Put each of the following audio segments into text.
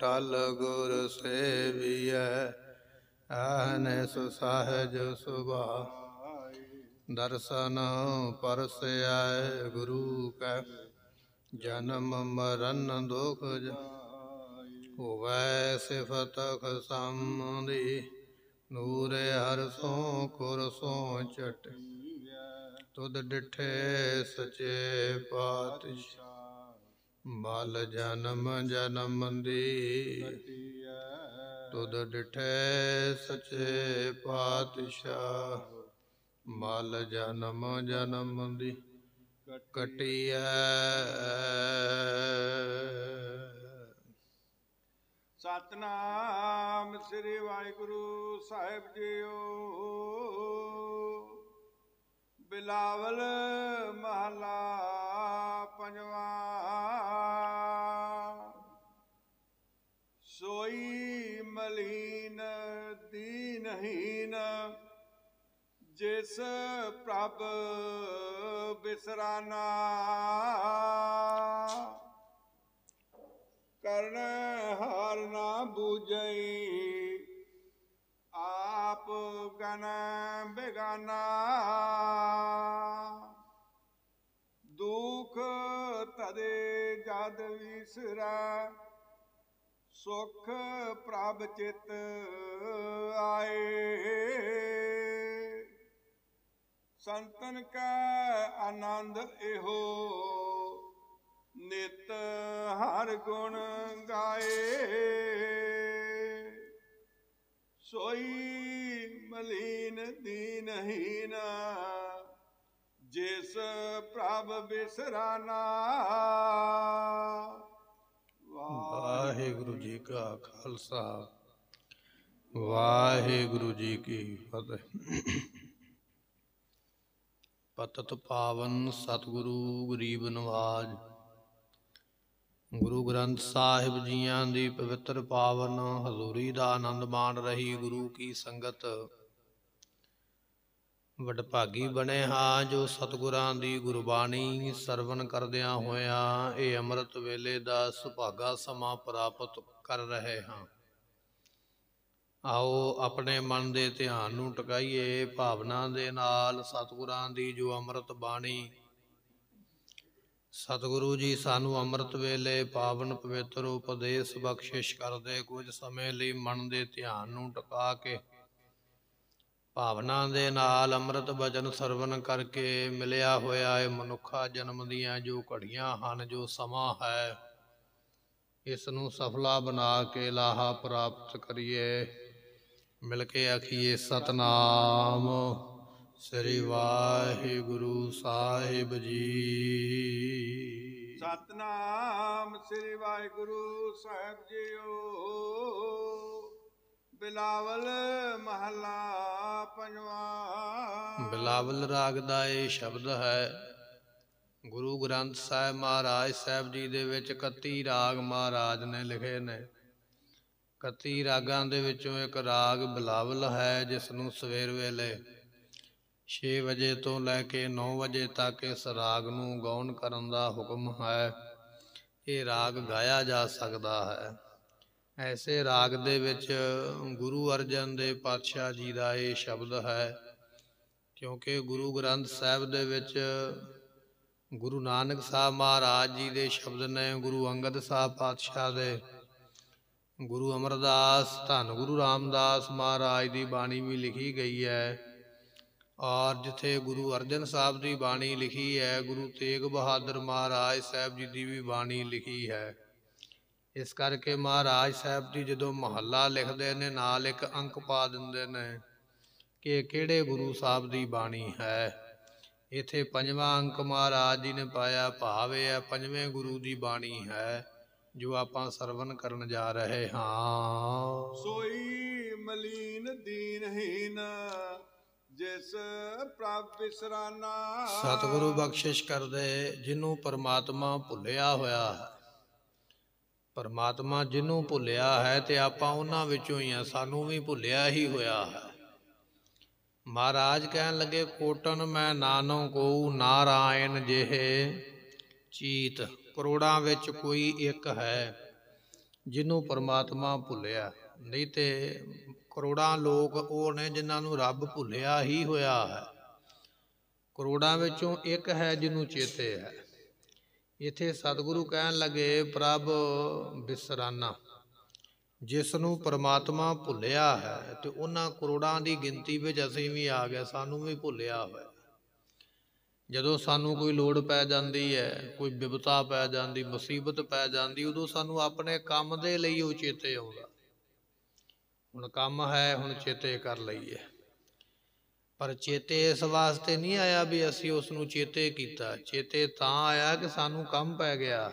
ਟਲ ਗੁਰ ਸੇਵੀਐ ਆਨਸ ਸਹਜ ਸੁਭਾ ਦਰਸ਼ਨ ਪਰਸੈ ਗੁਰੂ ਕੈ, ਜਨਮ ਮਰਨ ਦੁਖ ਹੋਵੈ ਸਿਫਤ ਖਸਮਦੀ ਨੂਰੇ ਹਰ ਸੋ ਕੁਰ ਸੋ ਚਟ ਤੁਧ ਡਿਠੇ ਸਚੇ ਪਾਤਸ਼ਾਹ। ਮਲ ਜਨਮ ਜਨਮ ਦੀ। ਤੁਧ ਡਿਠੇ ਸਚੇ ਪਾਤਸ਼ਾਹ। ਮਲ ਜਨਮ ਜਨਮ ਦੀ ਕਟਿਐ। ਸਤਨਾਮ ਸ੍ਰੀ ਵਾਹਿਗੁਰੂ ਸਾਹਿਬ ਜੀਓ। ਬਿਲਾਵਲ ਮਹਲਾ ਪੰਜਵਾ। ਸੋਈ ਮਲੀਨ ਦੀਨਹੀਨ ਜਿਸ ਪ੍ਰਭ ਬਿਸਰਾਨਾ। ਕਰਨ ਹਾਰ ਨਾ ਬੂਝਈ ਆਪ ਗਨ ਬੇਗਾਨਾ ਦੁਖ ਤਦੇ ਜਦ ਵਿਸਰੈ ਸੁਖ ਪ੍ਰਭ ਚਿਤ ਆਏ ਸੰਤਨ ਕਾ ਆਨੰਦ ਇਹੋ ਨਿਤ ਹਰ ਗੁਣ ਗਾਏ ਸੋਈ ਮਲੀਨ ਦੀਨਹੀਨ ਜਿਸ ਪ੍ਰਭ ਬਿਸਰਾਨਾ ਵਾਹਿਗੁਰੂ ਜੀ ਕਾ ਖਾਲਸਾ। ਵਾਹਿਗੁਰੂ ਜੀ ਕੀ ਫਤਿਹ। ਪਤਤ ਪਾਵਨ ਸਤਿਗੁਰੂ, ਗਰੀਬ ਨਵਾਜ। ਗੁਰੂ ਗ੍ਰੰਥ ਸਾਹਿਬ ਜੀਆਂ ਦੀ ਪਵਿੱਤਰ ਪਾਵਨ ਹਜ਼ੂਰੀ ਦਾ ਆਨੰਦ ਮਾਣ ਰਹੀ ਗੁਰੂ ਕੀ ਸੰਗਤ। ਵਡਭਾਗੀ ਬਣੇ ਹਾਂ ਜੋ ਸਤਿਗੁਰਾਂ ਦੀ ਗੁਰਬਾਣੀ ਸਰਵਨ ਕਰਦਿਆਂ ਹੋਇਆਂ ਇਹ ਅੰਮ੍ਰਿਤ ਵੇਲੇ ਦਾ ਸੁਭਾਗਾ ਸਮਾਂ ਪ੍ਰਾਪਤ ਕਰ ਰਹੇ ਹਾਂ। ਆਓ ਆਪਣੇ ਮਨ ਦੇ ਧਿਆਨ ਨੂੰ ਟਿਕਾਈਏ, ਭਾਵਨਾ ਦੇ ਨਾਲ ਸਤਿਗੁਰਾਂ ਦੀ ਜੋ ਅੰਮ੍ਰਿਤ ਬਾਣੀ। ਸਤਿਗੁਰੂ ਜੀ ਸਾਨੂੰ ਅੰਮ੍ਰਿਤ ਵੇਲੇ ਪਾਵਨ ਪਵਿੱਤਰ ਉਪਦੇਸ਼ ਬਖਸ਼ਿਸ਼ ਕਰਦੇ ਕੁਝ ਸਮੇਂ ਲਈ ਮਨ ਦੇ ਧਿਆਨ ਨੂੰ ਟਿਕਾ ਕੇ ਭਾਵਨਾ ਦੇ ਨਾਲ ਅੰਮ੍ਰਿਤ ਬਚਨ ਸਰਵਨ ਕਰਕੇ ਮਿਲਿਆ ਹੋਇਆ ਹੈ ਮਨੁੱਖਾ ਜਨਮ ਦੀਆਂ ਜੋ ਘੜੀਆਂ ਹਨ, ਜੋ ਸਮਾਂ ਹੈ ਇਸ ਨੂੰ ਸਫਲਾ ਬਣਾ ਕੇ ਲਾਹਾ ਪ੍ਰਾਪਤ ਕਰੀਏ। ਮਿਲ ਕੇ ਆਖੀਏ, ਸਤਨਾਮ ਸ੍ਰੀ ਵਾਹਿਗੁਰੂ ਸਾਹਿਬ ਜੀ। ਸਤਨਾਮ ਸ੍ਰੀ ਵਾਹਿਗੁਰੂ ਸਾਹਿਬ ਜੀਓ। ਬਿਲਾਵਲ ਮਹਲਾ ਪੰਜਵਾ। ਬਿਲਾਵਲ ਰਾਗ ਦਾ ਇਹ ਸ਼ਬਦ ਹੈ, ਗੁਰੂ ਗ੍ਰੰਥ ਸਾਹਿਬ ਮਹਾਰਾਜ ਸਾਹਿਬ ਜੀ ਦੇ ਵਿੱਚ 31 ਰਾਗ ਮਹਾਰਾਜ ਨੇ ਲਿਖੇ ਨੇ। 31 ਰਾਗਾਂ ਦੇ ਵਿੱਚੋਂ ਇੱਕ ਰਾਗ ਬਿਲਾਵਲ ਹੈ ਜਿਸ ਨੂੰ ਸਵੇਰ ਵੇਲੇ 6 ਵਜੇ ਤੋਂ ਲੈ ਕੇ 9 ਵਜੇ ਤੱਕ ਇਸ ਰਾਗ ਨੂੰ ਗਾਉਣ ਕਰਨ ਦਾ ਹੁਕਮ ਹੈ। ਇਹ ਰਾਗ ਗਾਇਆ ਜਾ ਸਕਦਾ ਹੈ। ਐਸੇ ਰਾਗ ਦੇ ਵਿੱਚ ਗੁਰੂ ਅਰਜਨ ਦੇ ਪਾਤਸ਼ਾਹ ਜੀ ਦਾ ਇਹ ਸ਼ਬਦ ਹੈ, ਕਿਉਂਕਿ ਗੁਰੂ ਗ੍ਰੰਥ ਸਾਹਿਬ ਦੇ ਵਿੱਚ ਗੁਰੂ ਨਾਨਕ ਸਾਹਿਬ ਮਹਾਰਾਜ ਜੀ ਦੇ ਸ਼ਬਦ ਨੇ ਗੁਰੂ ਅੰਗਦ ਸਾਹਿਬ ਪਾਤਸ਼ਾਹ ਦੇ ਗੁਰੂ ਅਮਰਦਾਸ, ਧੰਨ ਗੁਰੂ ਰਾਮਦਾਸ ਮਹਾਰਾਜ ਦੀ ਬਾਣੀ ਵੀ ਲਿਖੀ ਗਈ ਹੈ ਔਰ ਜਿੱਥੇ ਗੁਰੂ ਅਰਜਨ ਸਾਹਿਬ ਦੀ ਬਾਣੀ ਲਿਖੀ ਹੈ, ਗੁਰੂ ਤੇਗ ਬਹਾਦਰ ਮਹਾਰਾਜ ਸਾਹਿਬ ਜੀ ਦੀ ਵੀ ਬਾਣੀ ਲਿਖੀ ਹੈ। ਇਸ ਕਰਕੇ ਮਹਾਰਾਜ ਸਾਹਿਬ ਜੀ ਜਦੋਂ ਮਹੱਲਾ ਲਿਖਦੇ ਨੇ ਨਾਲ ਇੱਕ ਅੰਕ ਪਾ ਦਿੰਦੇ ਨੇ ਕਿ ਕਿਹੜੇ ਗੁਰੂ ਸਾਹਿਬ ਦੀ ਬਾਣੀ ਹੈ। ਇਥੇ ਪੰਜਵਾਂ ਅੰਕ ਮਹਾਰਾਜ ਜੀ ਨੇ ਪਾਇਆ ਭਾਵ ਇਹ ਹੈ ਪੰਜਵੇਂ ਗੁਰੂ ਦੀ ਬਾਣੀ ਹੈ ਜੋ ਆਪਾਂ ਸਰਵਨ ਕਰਨ ਜਾ ਰਹੇ ਹਾਂ। ਸੋਈ ਮਲੀਨ ਦੀਨਹੀਨ ਜਿਸ ਪ੍ਰਭ ਬਿਸਰਾਨਾ। ਸਤਿਗੁਰੂ ਬਖਸ਼ਿਸ਼ ਕਰਦੇ ਜਿਹਨੂੰ ਪਰਮਾਤਮਾ ਭੁੱਲਿਆ ਹੋਇਆ ਹੈ। ਪਰਮਾਤਮਾ ਜਿਹਨੂੰ ਭੁੱਲਿਆ ਹੈ ਤੇ ਆਪਾਂ ਉਹਨਾਂ ਵਿੱਚੋਂ ਹੀ ਆ, ਸਾਨੂੰ ਵੀ ਭੁੱਲਿਆ ਹੀ ਹੋਇਆ ਹੈ। ਮਹਾਰਾਜ ਕਹਿਣ ਲੱਗੇ, ਕੋਟਨ ਮੈਂ ਨਾਨੋ ਕੋ ਨਾਰਾਇਣ ਜਿਹੇ ਚੀਤ, ਕਰੋੜਾਂ ਵਿੱਚ ਕੋਈ ਇੱਕ ਹੈ ਜਿਹਨੂੰ ਪਰਮਾਤਮਾ ਭੁੱਲਿਆ। ਨਹੀਂ ਤੇ ਕਰੋੜਾਂ ਲੋਕ ਉਹ ਨੇ ਜਿਨ੍ਹਾਂ ਨੂੰ ਰੱਬ ਭੁੱਲਿਆ ਹੀ ਹੋਇਆ ਹੈ। ਕਰੋੜਾਂ ਵਿੱਚੋਂ ਇੱਕ ਹੈ ਜਿਹਨੂੰ ਚੇਤੇ ਹੈ। ਇਥੇ ਸਤਿਗੁਰੂ ਕਹਿਣ ਲੱਗੇ, ਪ੍ਰਭ, ਬਿਸਰਾਨਾ। ਜਿਸ ਨੂੰ ਪਰਮਾਤਮਾ ਭੁੱਲਿਆ ਹੈ ਤੇ ਉਹਨਾਂ ਕਰੋੜਾਂ ਦੀ ਗਿਣਤੀ ਵਿੱਚ ਅਸੀਂ ਵੀ ਆ ਗਏ, ਸਾਨੂੰ ਵੀ ਭੁੱਲਿਆ ਹੋਇਆ ਜਦੋਂ ਸਾਨੂੰ ਕੋਈ ਲੋੜ ਪੈ ਜਾਂਦੀ ਹੈ, ਕੋਈ ਬਿਪਤਾ ਪੈ ਜਾਂਦੀ, ਮੁਸੀਬਤ ਪੈ ਜਾਂਦੀ, ਉਦੋਂ ਸਾਨੂੰ ਆਪਣੇ ਕੰਮ ਦੇ ਲਈ ਉਹ ਚੇਤੇ ਆਉਂਦਾ। ਹੁਣ ਕੰਮ ਹੈ, ਹੁਣ ਚੇਤੇ ਕਰ ਲਈਏ। ਪਰ ਚੇਤੇ ਇਸ ਵਾਸਤੇ ਨਹੀਂ ਆਇਆ ਵੀ ਅਸੀਂ ਉਸ ਨੂੰ ਚੇਤੇ ਕੀਤਾ। ਚੇਤੇ ਤਾਂ ਆਇਆ ਕਿ ਸਾਨੂੰ ਕੰਮ ਪੈ ਗਿਆ।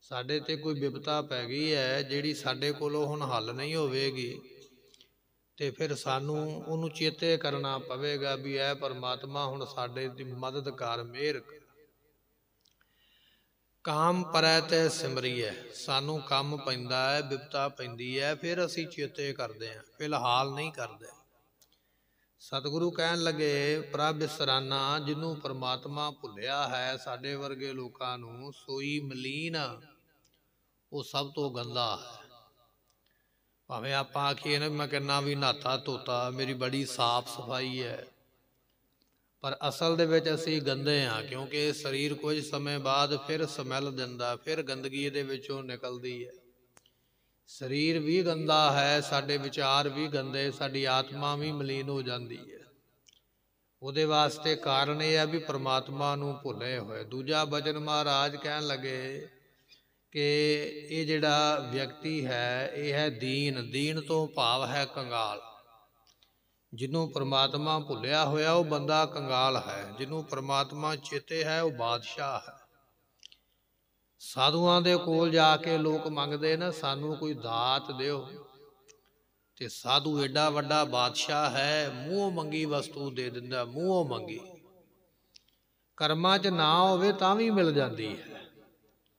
ਸਾਡੇ ਤੇ ਕੋਈ ਵਿਪਤਾ ਪੈ ਗਈ ਹੈ, ਜਿਹੜੀ ਸਾਡੇ ਕੋਲੋਂ ਹੁਣ ਹੱਲ ਨਹੀਂ ਹੋਵੇਗੀ। ਤੇ ਫਿਰ ਸਾਨੂੰ ਉਹਨੂੰ ਚੇਤੇ ਕਰਨਾ ਪਵੇਗਾ ਵੀ ਇਹ ਪਰਮਾਤਮਾ ਹੁਣ ਸਾਡੇ ਦੀ ਮਦਦ ਕਰ, ਮਿਹਰ ਕਰ। ਕਾਮ ਪਰੈ ਤੇ ਸਿਮਰੀਐ। ਸਾਨੂੰ ਕੰਮ ਪੈਂਦਾ ਹੈ, ਵਿਪਤਾ ਪੈਂਦੀ ਹੈ, ਫਿਰ ਅਸੀਂ ਚੇਤੇ ਕਰਦੇ ਹਾਂ। ਫਿਲਹਾਲ ਨਹੀਂ ਕਰਦੇ। ਸਤਿਗੁਰੂ ਕਹਿਣ ਲੱਗੇ, ਪ੍ਰਭ ਸਰਾਨਾ ਜਿਹਨੂੰ ਪਰਮਾਤਮਾ ਭੁੱਲਿਆ ਹੈ, ਸਾਡੇ ਵਰਗੇ ਲੋਕਾਂ ਨੂੰ ਸੋਈ ਮਲੀਨ, ਉਹ ਸਭ ਤੋਂ ਗੰਦਾ ਹੈ। ਭਾਵੇਂ ਆਪਾਂ ਆਖੀਏ ਨਾ, ਮੈਂ ਕਹਿੰਨਾ ਵੀ ਨਾਤਾ ਧੋਤਾ, ਮੇਰੀ ਬੜੀ ਸਾਫ਼ ਸਫ਼ਾਈ ਹੈ। ਪਰ ਅਸਲ ਦੇ ਵਿੱਚ ਅਸੀਂ ਗੰਦੇ ਹਾਂ, ਕਿਉਂਕਿ ਸਰੀਰ ਕੁਝ ਸਮੇਂ ਬਾਅਦ ਫਿਰ ਸਮੈਲ ਦਿੰਦਾ, ਫਿਰ ਗੰਦਗੀ ਇਹਦੇ ਵਿੱਚੋਂ ਨਿਕਲਦੀ ਹੈ। ਸਰੀਰ ਵੀ ਗੰਦਾ ਹੈ, ਸਾਡੇ ਵਿਚਾਰ ਵੀ ਗੰਦੇ, ਸਾਡੀ ਆਤਮਾ ਵੀ ਮਲੀਨ ਹੋ ਜਾਂਦੀ ਹੈ। ਉਹਦੇ ਵਾਸਤੇ ਕਾਰਨ ਇਹ ਹੈ ਵੀ ਪ੍ਰਮਾਤਮਾ ਨੂੰ ਭੁੱਲੇ ਹੋਏ। ਦੂਜਾ ਬਚਨ ਮਹਾਰਾਜ ਕਹਿਣ ਲੱਗੇ ਕਿ ਇਹ ਜਿਹੜਾ ਵਿਅਕਤੀ ਹੈ, ਇਹ ਹੈ ਦੀਨ। ਦੀਨ ਤੋਂ ਭਾਵ ਹੈ ਕੰਗਾਲ। ਜਿਹਨੂੰ ਪ੍ਰਮਾਤਮਾ ਭੁੱਲਿਆ ਹੋਇਆ, ਉਹ ਬੰਦਾ ਕੰਗਾਲ ਹੈ। ਜਿਹਨੂੰ ਪ੍ਰਮਾਤਮਾ ਚੇਤੇ ਹੈ, ਉਹ ਬਾਦਸ਼ਾਹ ਹੈ। ਸਾਧੂਆਂ ਦੇ ਕੋਲ ਜਾ ਕੇ ਲੋਕ ਮੰਗਦੇ ਨਾ, ਸਾਨੂੰ ਕੋਈ ਦਾਤ ਦਿਓ। ਤੇ ਸਾਧੂ ਐਡਾ ਵੱਡਾ ਬਾਦਸ਼ਾਹ ਹੈ, ਮੂੰਹੋਂ ਮੰਗੀ ਵਸਤੂ ਦੇ ਦਿੰਦਾ, ਮੂੰਹੋਂ ਮੰਗੀ। ਕਰਮਾਂ 'ਚ ਨਾ ਹੋਵੇ ਤਾਂ ਵੀ ਮਿਲ ਜਾਂਦੀ ਹੈ।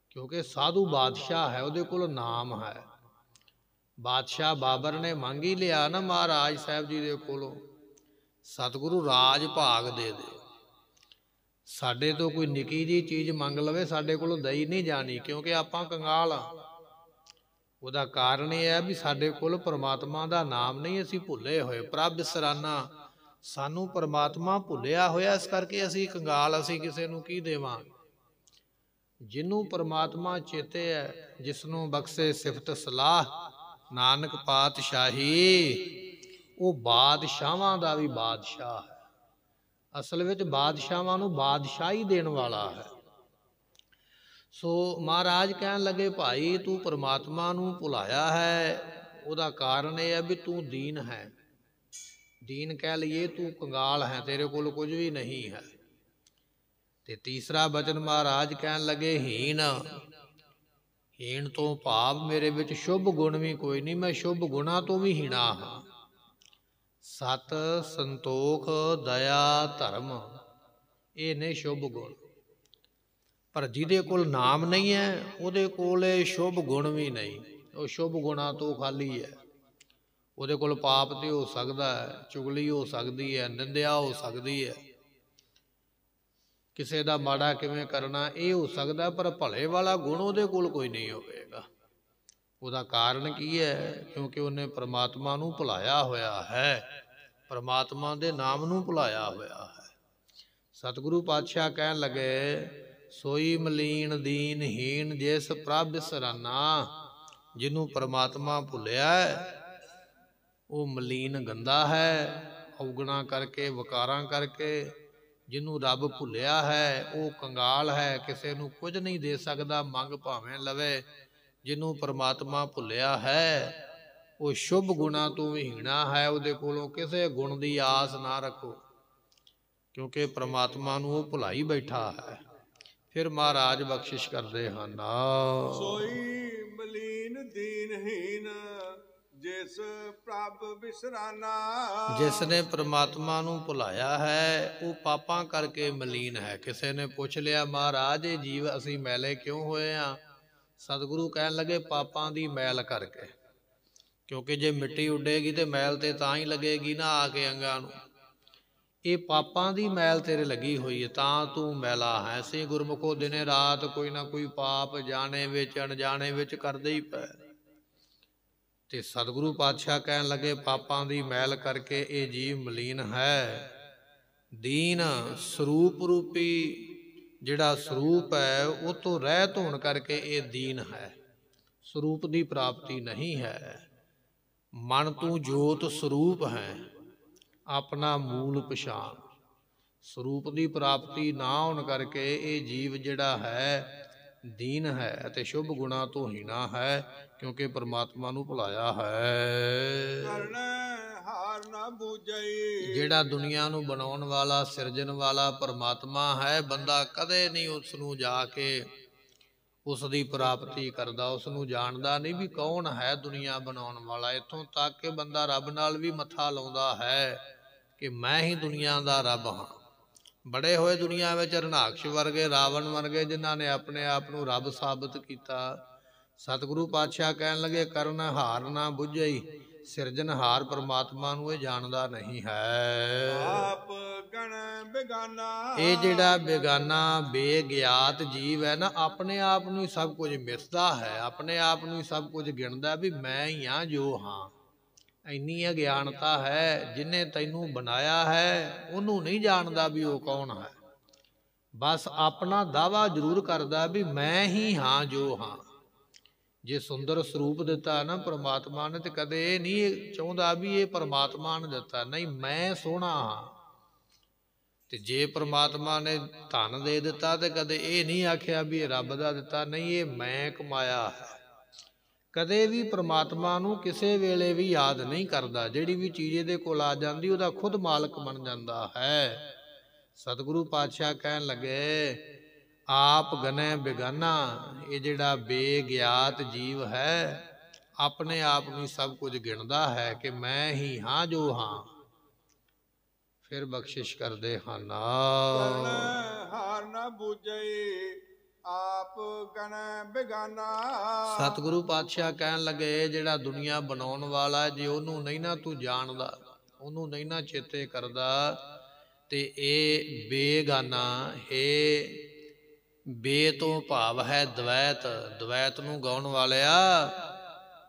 ਕਿਉਂਕਿ ਸਾਧੂ ਬਾਦਸ਼ਾਹ ਹੈ, ਉਹਦੇ ਕੋਲ ਨਾਮ ਹੈ। ਬਾਦਸ਼ਾਹ ਬਾਬਰ ਨੇ ਮੰਗ ਹੀ ਲਿਆ ਨਾ ਮਹਾਰਾਜ ਸਾਹਿਬ ਜੀ ਦੇ ਕੋਲੋਂ, ਸਤਿਗੁਰੂ ਰਾਜ ਭਾਗ ਦੇ ਦੇ। ਸਾਡੇ ਤੋਂ ਕੋਈ ਨਿੱਕੀ ਜੀ ਚੀਜ਼ ਮੰਗ ਲਵੇ, ਸਾਡੇ ਕੋਲੋਂ ਦਈ ਨਹੀਂ ਜਾਣੀ, ਕਿਉਂਕਿ ਆਪਾਂ ਕੰਗਾਲ ਆ। ਉਹਦਾ ਕਾਰਨ ਇਹ ਹੈ ਵੀ ਸਾਡੇ ਕੋਲ ਪ੍ਰਮਾਤਮਾ ਦਾ ਨਾਮ ਨਹੀਂ, ਅਸੀਂ ਭੁੱਲੇ ਹੋਏ। ਪ੍ਰਭ ਸਰਾਨਾ, ਸਾਨੂੰ ਪ੍ਰਮਾਤਮਾ ਭੁੱਲਿਆ ਹੋਇਆ, ਇਸ ਕਰਕੇ ਅਸੀਂ ਕੰਗਾਲ, ਅਸੀਂ ਕਿਸੇ ਨੂੰ ਕੀ ਦੇਵਾਂ? ਜਿਹਨੂੰ ਪ੍ਰਮਾਤਮਾ ਚੇਤੇ ਹੈ ਜਿਸ ਨੂੰ ਬਖਸ਼ੇ ਸਿਫਤ ਸਲਾਹ, ਨਾਨਕ ਪਾਤਸ਼ਾਹੀ, ਉਹ ਬਾਦਸ਼ਾਹਾਂ ਦਾ ਵੀ ਬਾਦਸ਼ਾਹ ਹੈ। ਅਸਲ ਵਿੱਚ ਬਾਦਸ਼ਾਹਾਂ ਨੂੰ ਬਾਦਸ਼ਾਹੀ ਦੇਣ ਵਾਲਾ ਹੈ। ਸੋ ਮਹਾਰਾਜ ਕਹਿਣ ਲੱਗੇ, ਭਾਈ, ਤੂੰ ਪ੍ਰਮਾਤਮਾ ਨੂੰ ਭੁਲਾਇਆ ਹੈ। ਉਹਦਾ ਕਾਰਨ ਇਹ ਹੈ ਵੀ ਤੂੰ ਦੀਨ ਹੈ। ਦੀਨ ਕਹਿ ਲਈਏ, ਤੂੰ ਕੰਗਾਲ ਹੈ, ਤੇਰੇ ਕੋਲ ਕੁਝ ਵੀ ਨਹੀਂ ਹੈ। ਤੇ ਤੀਸਰਾ ਬਚਨ ਮਹਾਰਾਜ ਕਹਿਣ ਲੱਗੇ ਹੀਨ ਹੀਣ ਤੋਂ ਭਾਵ ਮੇਰੇ ਵਿੱਚ ਸ਼ੁਭ ਗੁਣ ਵੀ ਕੋਈ ਨਹੀਂ, ਮੈਂ ਸ਼ੁਭ ਗੁਣਾ ਤੋਂ ਵੀ ਹੀਣਾ ਹਾਂ। ਸਤ ਸੰਤੋਖ ਦਇਆ ਧਰਮ, ਇਹ ਨੇ ਸ਼ੁਭ ਗੁਣ। ਪਰ ਜਿਹਦੇ ਕੋਲ ਨਾਮ ਨਹੀਂ ਹੈ, ਉਹਦੇ ਕੋਲ ਇਹ ਸ਼ੁਭ ਗੁਣ ਵੀ ਨਹੀਂ। ਉਹ ਸ਼ੁਭ ਗੁਣਾ ਤੋਂ ਖਾਲੀ ਹੈ। ਉਹਦੇ ਕੋਲ ਪਾਪ ਤੇ ਹੋ ਸਕਦਾ ਹੈ, ਚੁਗਲੀ ਹੋ ਸਕਦੀ ਹੈ, ਨਿੰਦਿਆ ਹੋ ਸਕਦੀ ਹੈ। ਕਿਸੇ ਦਾ ਮਾੜਾ ਕਿਵੇਂ ਕਰਨਾ, ਇਹ ਹੋ ਸਕਦਾ, ਪਰ ਭਲੇ ਵਾਲਾ ਗੁਣ ਉਹਦੇ ਕੋਲ ਕੋਈ ਨਹੀਂ ਹੋਵੇਗਾ। ਉਹਦਾ ਕਾਰਨ ਕੀ ਹੈ? ਕਿਉਂਕਿ ਉਹਨੇ ਪ੍ਰਮਾਤਮਾ ਨੂੰ ਭੁਲਾਇਆ ਹੋਇਆ ਹੈ। ਪ੍ਰਮਾਤਮਾ ਦੇ ਨਾਮ ਨੂੰ ਭੁਲਾਇਆ ਹੋਇਆ ਹੈ। ਸਤਿਗੁਰੂ ਪਾਤਸ਼ਾਹ ਕਹਿਣ ਲੱਗੇ, ਸੋਈ ਮਲੀਨ ਦੀਨ ਹੀਨ ਜਿਸ ਪ੍ਰਭ ਸਰਾਨਾ, ਜਿਹਨੂੰ ਪ੍ਰਮਾਤਮਾ ਭੁੱਲਿਆ ਉਹ ਮਲੀਨ ਗੰਦਾ ਹੈ, ਔਗਣਾ ਕਰਕੇ, ਵਕਾਰਾਂ ਕਰਕੇ, ਜਿਹਨੂੰ ਰੱਬ ਭੁੱਲਿਆ ਹੈ, ਉਹ ਕੰਗਾਲ ਹੈ, ਕਿਸੇ ਨੂੰ ਕੁਝ ਨਹੀਂ ਦੇ ਸਕਦਾ, ਮੰਗ ਭਾਵੇਂ ਲਵੇ। ਜਿਹਨੂੰ ਪ੍ਰਮਾਤਮਾ ਭੁੱਲਿਆ ਹੈ ਉਹ ਸ਼ੁਭ ਗੁਣਾ ਤੋਂ ਹੀਣਾ ਹੈ ਉਹਦੇ ਕੋਲੋਂ ਕਿਸੇ ਗੁਣ ਦੀ ਆਸ ਨਾ ਰੱਖੋ। ਕਿਉਂਕਿ ਪ੍ਰਮਾਤਮਾ ਨੂੰ ਉਹ ਭੁਲਾਈ ਬੈਠਾ ਹੈ। ਫਿਰ ਮਹਾਰਾਜ ਬਖਸ਼ਿਸ਼ ਕਰਦੇ ਹਨ। ਸੋਈ ਮਲੀਨ ਦੀਨਹੀਨ ਜਿਸ ਪ੍ਰਭ ਬਿਸਰਾਨਾ। ਜਿਸ ਨੇ ਪ੍ਰਮਾਤਮਾ ਨੂੰ ਭੁਲਾਇਆ ਹੈ ਉਹ ਪਾਪਾਂ ਕਰਕੇ ਮਲੀਨ ਹੈ। ਕਿਸੇ ਨੇ ਪੁੱਛ ਲਿਆ ਮਹਾਰਾਜ ਇਹ ਜੀਵ ਅਸੀਂ ਮੈਲੇ ਕਿਉਂ ਹੋਏ ਆ? ਸਤਿਗੁਰੂ ਕਹਿਣ ਲੱਗੇ, ਪਾਪਾਂ ਦੀ ਮੈਲ ਕਰਕੇ। ਕਿਉਂਕਿ ਜੇ ਮਿੱਟੀ ਉੱਡੇਗੀ ਤੇ ਮੈਲ ਤੇ ਤਾਂ ਹੀ ਲੱਗੇਗੀ ਨਾ ਆ ਕੇ ਅੰਗਾਂ ਨੂੰ। ਇਹ ਪਾਪਾਂ ਦੀ ਮੈਲ ਤੇਰੇ ਲੱਗੀ ਹੋਈ ਹੈ ਤਾਂ ਤੂੰ ਮੈਲਾ ਹੈ। ਸੇ ਗੁਰਮੁਖੋ ਦਿਨੇ ਰਾਤ ਕੋਈ ਨਾ ਕੋਈ ਪਾਪ ਜਾਣੇ ਵਿੱਚ, ਅਣਜਾਣੇ ਵਿੱਚ ਕਰਦੇ ਹੀ ਪਏ। ਤੇ ਸਤਿਗੁਰੂ ਪਾਤਸ਼ਾਹ ਕਹਿਣ ਲੱਗੇ, ਪਾਪਾਂ ਦੀ ਮੈਲ ਕਰਕੇ ਇਹ ਜੀਵ ਮਲੀਨ ਹੈ। ਦੀਨ ਸਰੂਪ ਰੂਪੀ ਜਿਹੜਾ ਸਰੂਪ ਹੈ, ਉਹ ਤੋਂ ਰਹਿਤ ਹੋਣ ਕਰਕੇ ਇਹ ਦੀਨ ਹੈ। ਸਰੂਪ ਦੀ ਪ੍ਰਾਪਤੀ ਨਹੀਂ ਹੈ। ਮਨ ਤੂੰ ਜੋਤ ਸਰੂਪ ਹੈ, ਆਪਣਾ ਮੂਲ ਪਛਾਣ। ਸਰੂਪ ਦੀ ਪ੍ਰਾਪਤੀ ਨਾ ਹੋਣ ਕਰਕੇ ਇਹ ਜੀਵ ਜਿਹੜਾ ਹੈ, ਦੀਨ ਹੈ ਅਤੇ ਸ਼ੁਭ ਗੁਣਾ ਤੋਂ ਹੀਣਾ ਹੈ, ਕਿਉਂਕਿ ਪ੍ਰਮਾਤਮਾ ਨੂੰ ਭੁਲਾਇਆ ਹੈ। ਨਾ ਬੂਝਈ। ਜਿਹੜਾ ਦੁਨੀਆ ਨੂੰ ਬਣਾਉਣ ਵਾਲਾ, ਸਿਰਜਣ ਵਾਲਾ ਪਰਮਾਤਮਾ ਹੈ, ਬੰਦਾ ਕਦੇ ਨਹੀਂ ਉਸ ਨੂੰ ਜਾ ਕੇ ਉਸ ਦੀ ਪ੍ਰਾਪਤੀ ਕਰਦਾ ਉਸ ਨੂੰ ਜਾਣਦਾ ਨਹੀਂ ਵੀ ਕੌਣ ਹੈ ਦੁਨੀਆ ਬਣਾਉਣ ਵਾਲਾ। ਇੱਥੋਂ ਤੱਕ ਕਿ ਬੰਦਾ ਰੱਬ ਨਾਲ ਵੀ ਮੱਥਾ ਲਾਉਂਦਾ ਹੈ ਕਿ ਮੈਂ ਹੀ ਦੁਨੀਆ ਦਾ ਰੱਬ ਹਾਂ। ਬੜੇ ਹੋਏ ਦੁਨੀਆ ਵਿੱਚ ਰਣਾਕਸ਼ ਵਰਗੇ, ਰਾਵਣ ਵਰਗੇ, ਜਿਨ੍ਹਾਂ ਨੇ ਆਪਣੇ ਆਪ ਨੂੰ ਰੱਬ ਸਾਬਤ ਕੀਤਾ। ਸਤਿਗੁਰੂ ਪਾਤਸ਼ਾਹ ਕਹਿਣ ਲੱਗੇ, ਕਰਨ ਹਾਰ ਨਾ ਬੁੱਝਈ। ਸਿਰਜਣਹਾਰ ਪਰਮਾਤਮਾ ਨੂੰ ਇਹ ਜਾਣਦਾ ਨਹੀਂ ਹੈ। ਆਪ ਗਣ ਬੇਗਾਨਾ। ਇਹ ਜਿਹੜਾ ਬੇਗਾਨਾ ਬੇਗਿਆਤ ਜੀਵ ਹੈ ਨਾ ਆਪਣੇ ਆਪ ਨੂੰ ਹੀ ਸਭ ਕੁਝ ਮਿਥਦਾ ਹੈ ਆਪਣੇ ਆਪ ਨੂੰ ਹੀ ਸਭ ਕੁਝ ਗਿਣਦਾ ਵੀ ਮੈਂ ਹੀ ਹਾਂ ਜੋ ਹਾਂ। ਇੰਨੀ ਅਗਿਆਨਤਾ ਹੈ ਜਿਨੇ ਤੈਨੂੰ ਬਣਾਇਆ ਹੈ ਉਹਨੂੰ ਨਹੀਂ ਜਾਣਦਾ ਵੀ ਉਹ ਕੌਣ ਹੈ। ਬਸ ਆਪਣਾ ਦਾਵਾ ਜ਼ਰੂਰ ਕਰਦਾ ਵੀ ਮੈਂ ਹੀ ਹਾਂ ਜੋ ਹਾਂ। ਜੇ ਸੁੰਦਰ ਸਰੂਪ ਦਿੱਤਾ ਨਾ ਪ੍ਰਮਾਤਮਾ ਨੇ ਤੇ ਕਦੇ ਇਹ ਨਹੀਂ ਚਾਹੁੰਦਾ ਵੀ ਇਹ ਪ੍ਰਮਾਤਮਾ ਨੇ ਦਿੱਤਾ। ਨਹੀਂ, ਮੈਂ ਸੋਹਣਾ ਹਾਂ। ਤੇ ਜੇ ਪ੍ਰਮਾਤਮਾ ਨੇ ਧਨ ਦੇ ਦਿੱਤਾ ਤੇ ਕਦੇ ਇਹ ਨਹੀਂ ਆਖਿਆ ਵੀ ਇਹ ਰੱਬ ਦਾ ਦਿੱਤਾ। ਨਹੀਂ, ਇਹ ਮੈਂ ਕਮਾਇਆ ਹੈ। ਕਦੇ ਵੀ ਪ੍ਰਮਾਤਮਾ ਨੂੰ ਕਿਸੇ ਵੇਲੇ ਵੀ ਯਾਦ ਨਹੀਂ ਕਰਦਾ। ਜਿਹੜੀ ਵੀ ਚੀਜ਼ ਇਹਦੇ ਕੋਲ ਆ ਜਾਂਦੀ, ਉਹਦਾ ਖੁਦ ਮਾਲਕ ਬਣ ਜਾਂਦਾ ਹੈ। ਸਤਿਗੁਰੂ ਪਾਤਸ਼ਾਹ ਕਹਿਣ ਲੱਗੇ ਆਪ ਗਨੇ ਬਿਗਾਨਾ ਇਹ ਜਿਹੜਾ ਬੇਗਿਆਤ ਜੀਵ ਹੈ ਆਪਣੇ ਆਪ ਨੂੰ ਸਭ ਕੁਝ ਗਿਣਦਾ ਹੈ ਕਿ ਮੈਂ ਹੀ ਹਾਂ ਜੋ ਹਾਂ। ਫਿਰ ਬਖਸ਼ਿਸ਼ ਕਰਦੇ ਹਨ ਹਾਰ ਨਾ ਬੂਝਈ ਆਪ ਗਣ ਬੇਗਾਨਾ। ਸਤਿਗੁਰੂ ਪਾਤਸ਼ਾਹ ਕਹਿਣ ਲੱਗੇ ਜਿਹੜਾ ਦੁਨੀਆ ਬਣਾਉਣ ਵਾਲਾ ਜੇ ਉਹਨੂੰ ਨਹੀਂ ਨਾ ਤੂੰ ਜਾਣਦਾ ਉਹਨੂੰ ਨਹੀਂ ਨਾ ਚੇਤੇ ਕਰਦਾ ਤੇ ਇਹ ਬੇਗਾਨਾ ਇਹ ਬੇ ਤੋਂ ਭਾਵ ਹੈ ਦ્વੈਤ ਦ્વੈਤ ਨੂੰ ਗਾਉਣ ਵਾਲਿਆ।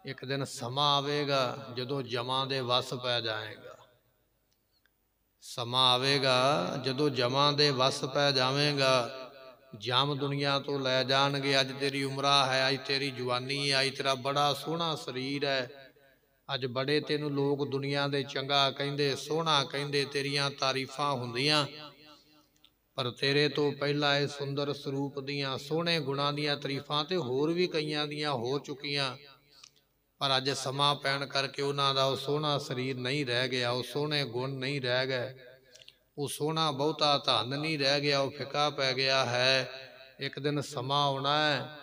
ਇੱਕ ਦਿਨ ਸਮਾਂ ਆਵੇਗਾ ਜਦੋਂ ਜਮਾਂ ਦੇ ਵਸ ਪੈ ਜਾਏਗਾ। ਸਮਾਂ ਆਵੇਗਾ ਜਦੋਂ ਜਮਾਂ ਦੇ ਵਸ ਪੈ ਜਾਵੇਂਗਾ। ਜਮ ਦੁਨੀਆ ਤੋਂ ਲੈ ਜਾਣਗੇ, ਅੱਜ ਤੇਰੀ ਉਮਰਾ ਹੈ, ਅੱਜ ਤੇਰੀ ਜਵਾਨੀ ਹੈ, ਅੱਜ ਤੇਰਾ ਬੜਾ ਸੋਹਣਾ ਸਰੀਰ ਹੈ। ਅੱਜ ਬੜੇ ਤੈਨੂੰ ਲੋਕ ਦੁਨੀਆ ਦੇ ਚੰਗਾ ਕਹਿੰਦੇ, ਸੋਹਣਾ ਕਹਿੰਦੇ, ਤੇਰੀਆਂ ਤਾਰੀਫਾਂ ਹੁੰਦੀਆਂ। ਪਰ ਤੇਰੇ ਤੋਂ ਪਹਿਲਾਂ ਇਹ ਸੁੰਦਰ ਸਰੂਪ ਦੀਆਂ, ਸੋਹਣੇ ਗੁਣਾਂ ਦੀਆਂ ਤਾਰੀਫਾਂ ਤੇ ਹੋਰ ਵੀ ਕਈਆਂ ਦੀਆਂ ਹੋ ਚੁੱਕੀਆਂ। ਪਰ ਅੱਜ ਸਮਾਂ ਪੈਣ ਕਰਕੇ ਉਹਨਾਂ ਦਾ ਉਹ ਸੋਹਣਾ ਸਰੀਰ ਨਹੀਂ ਰਹਿ ਗਿਆ, ਉਹ ਸੋਹਣੇ ਗੁਣ ਨਹੀਂ ਰਹਿ ਗਏ। ਉਹ ਸੋਹਣਾ ਬਹੁਤਾ ਧਨ ਨਹੀਂ ਰਹਿ ਗਿਆ, ਉਹ ਫਿੱਕਾ ਪੈ ਗਿਆ ਹੈ। ਇੱਕ ਦਿਨ ਸਮਾਂ ਆਉਣਾ ਹੈ,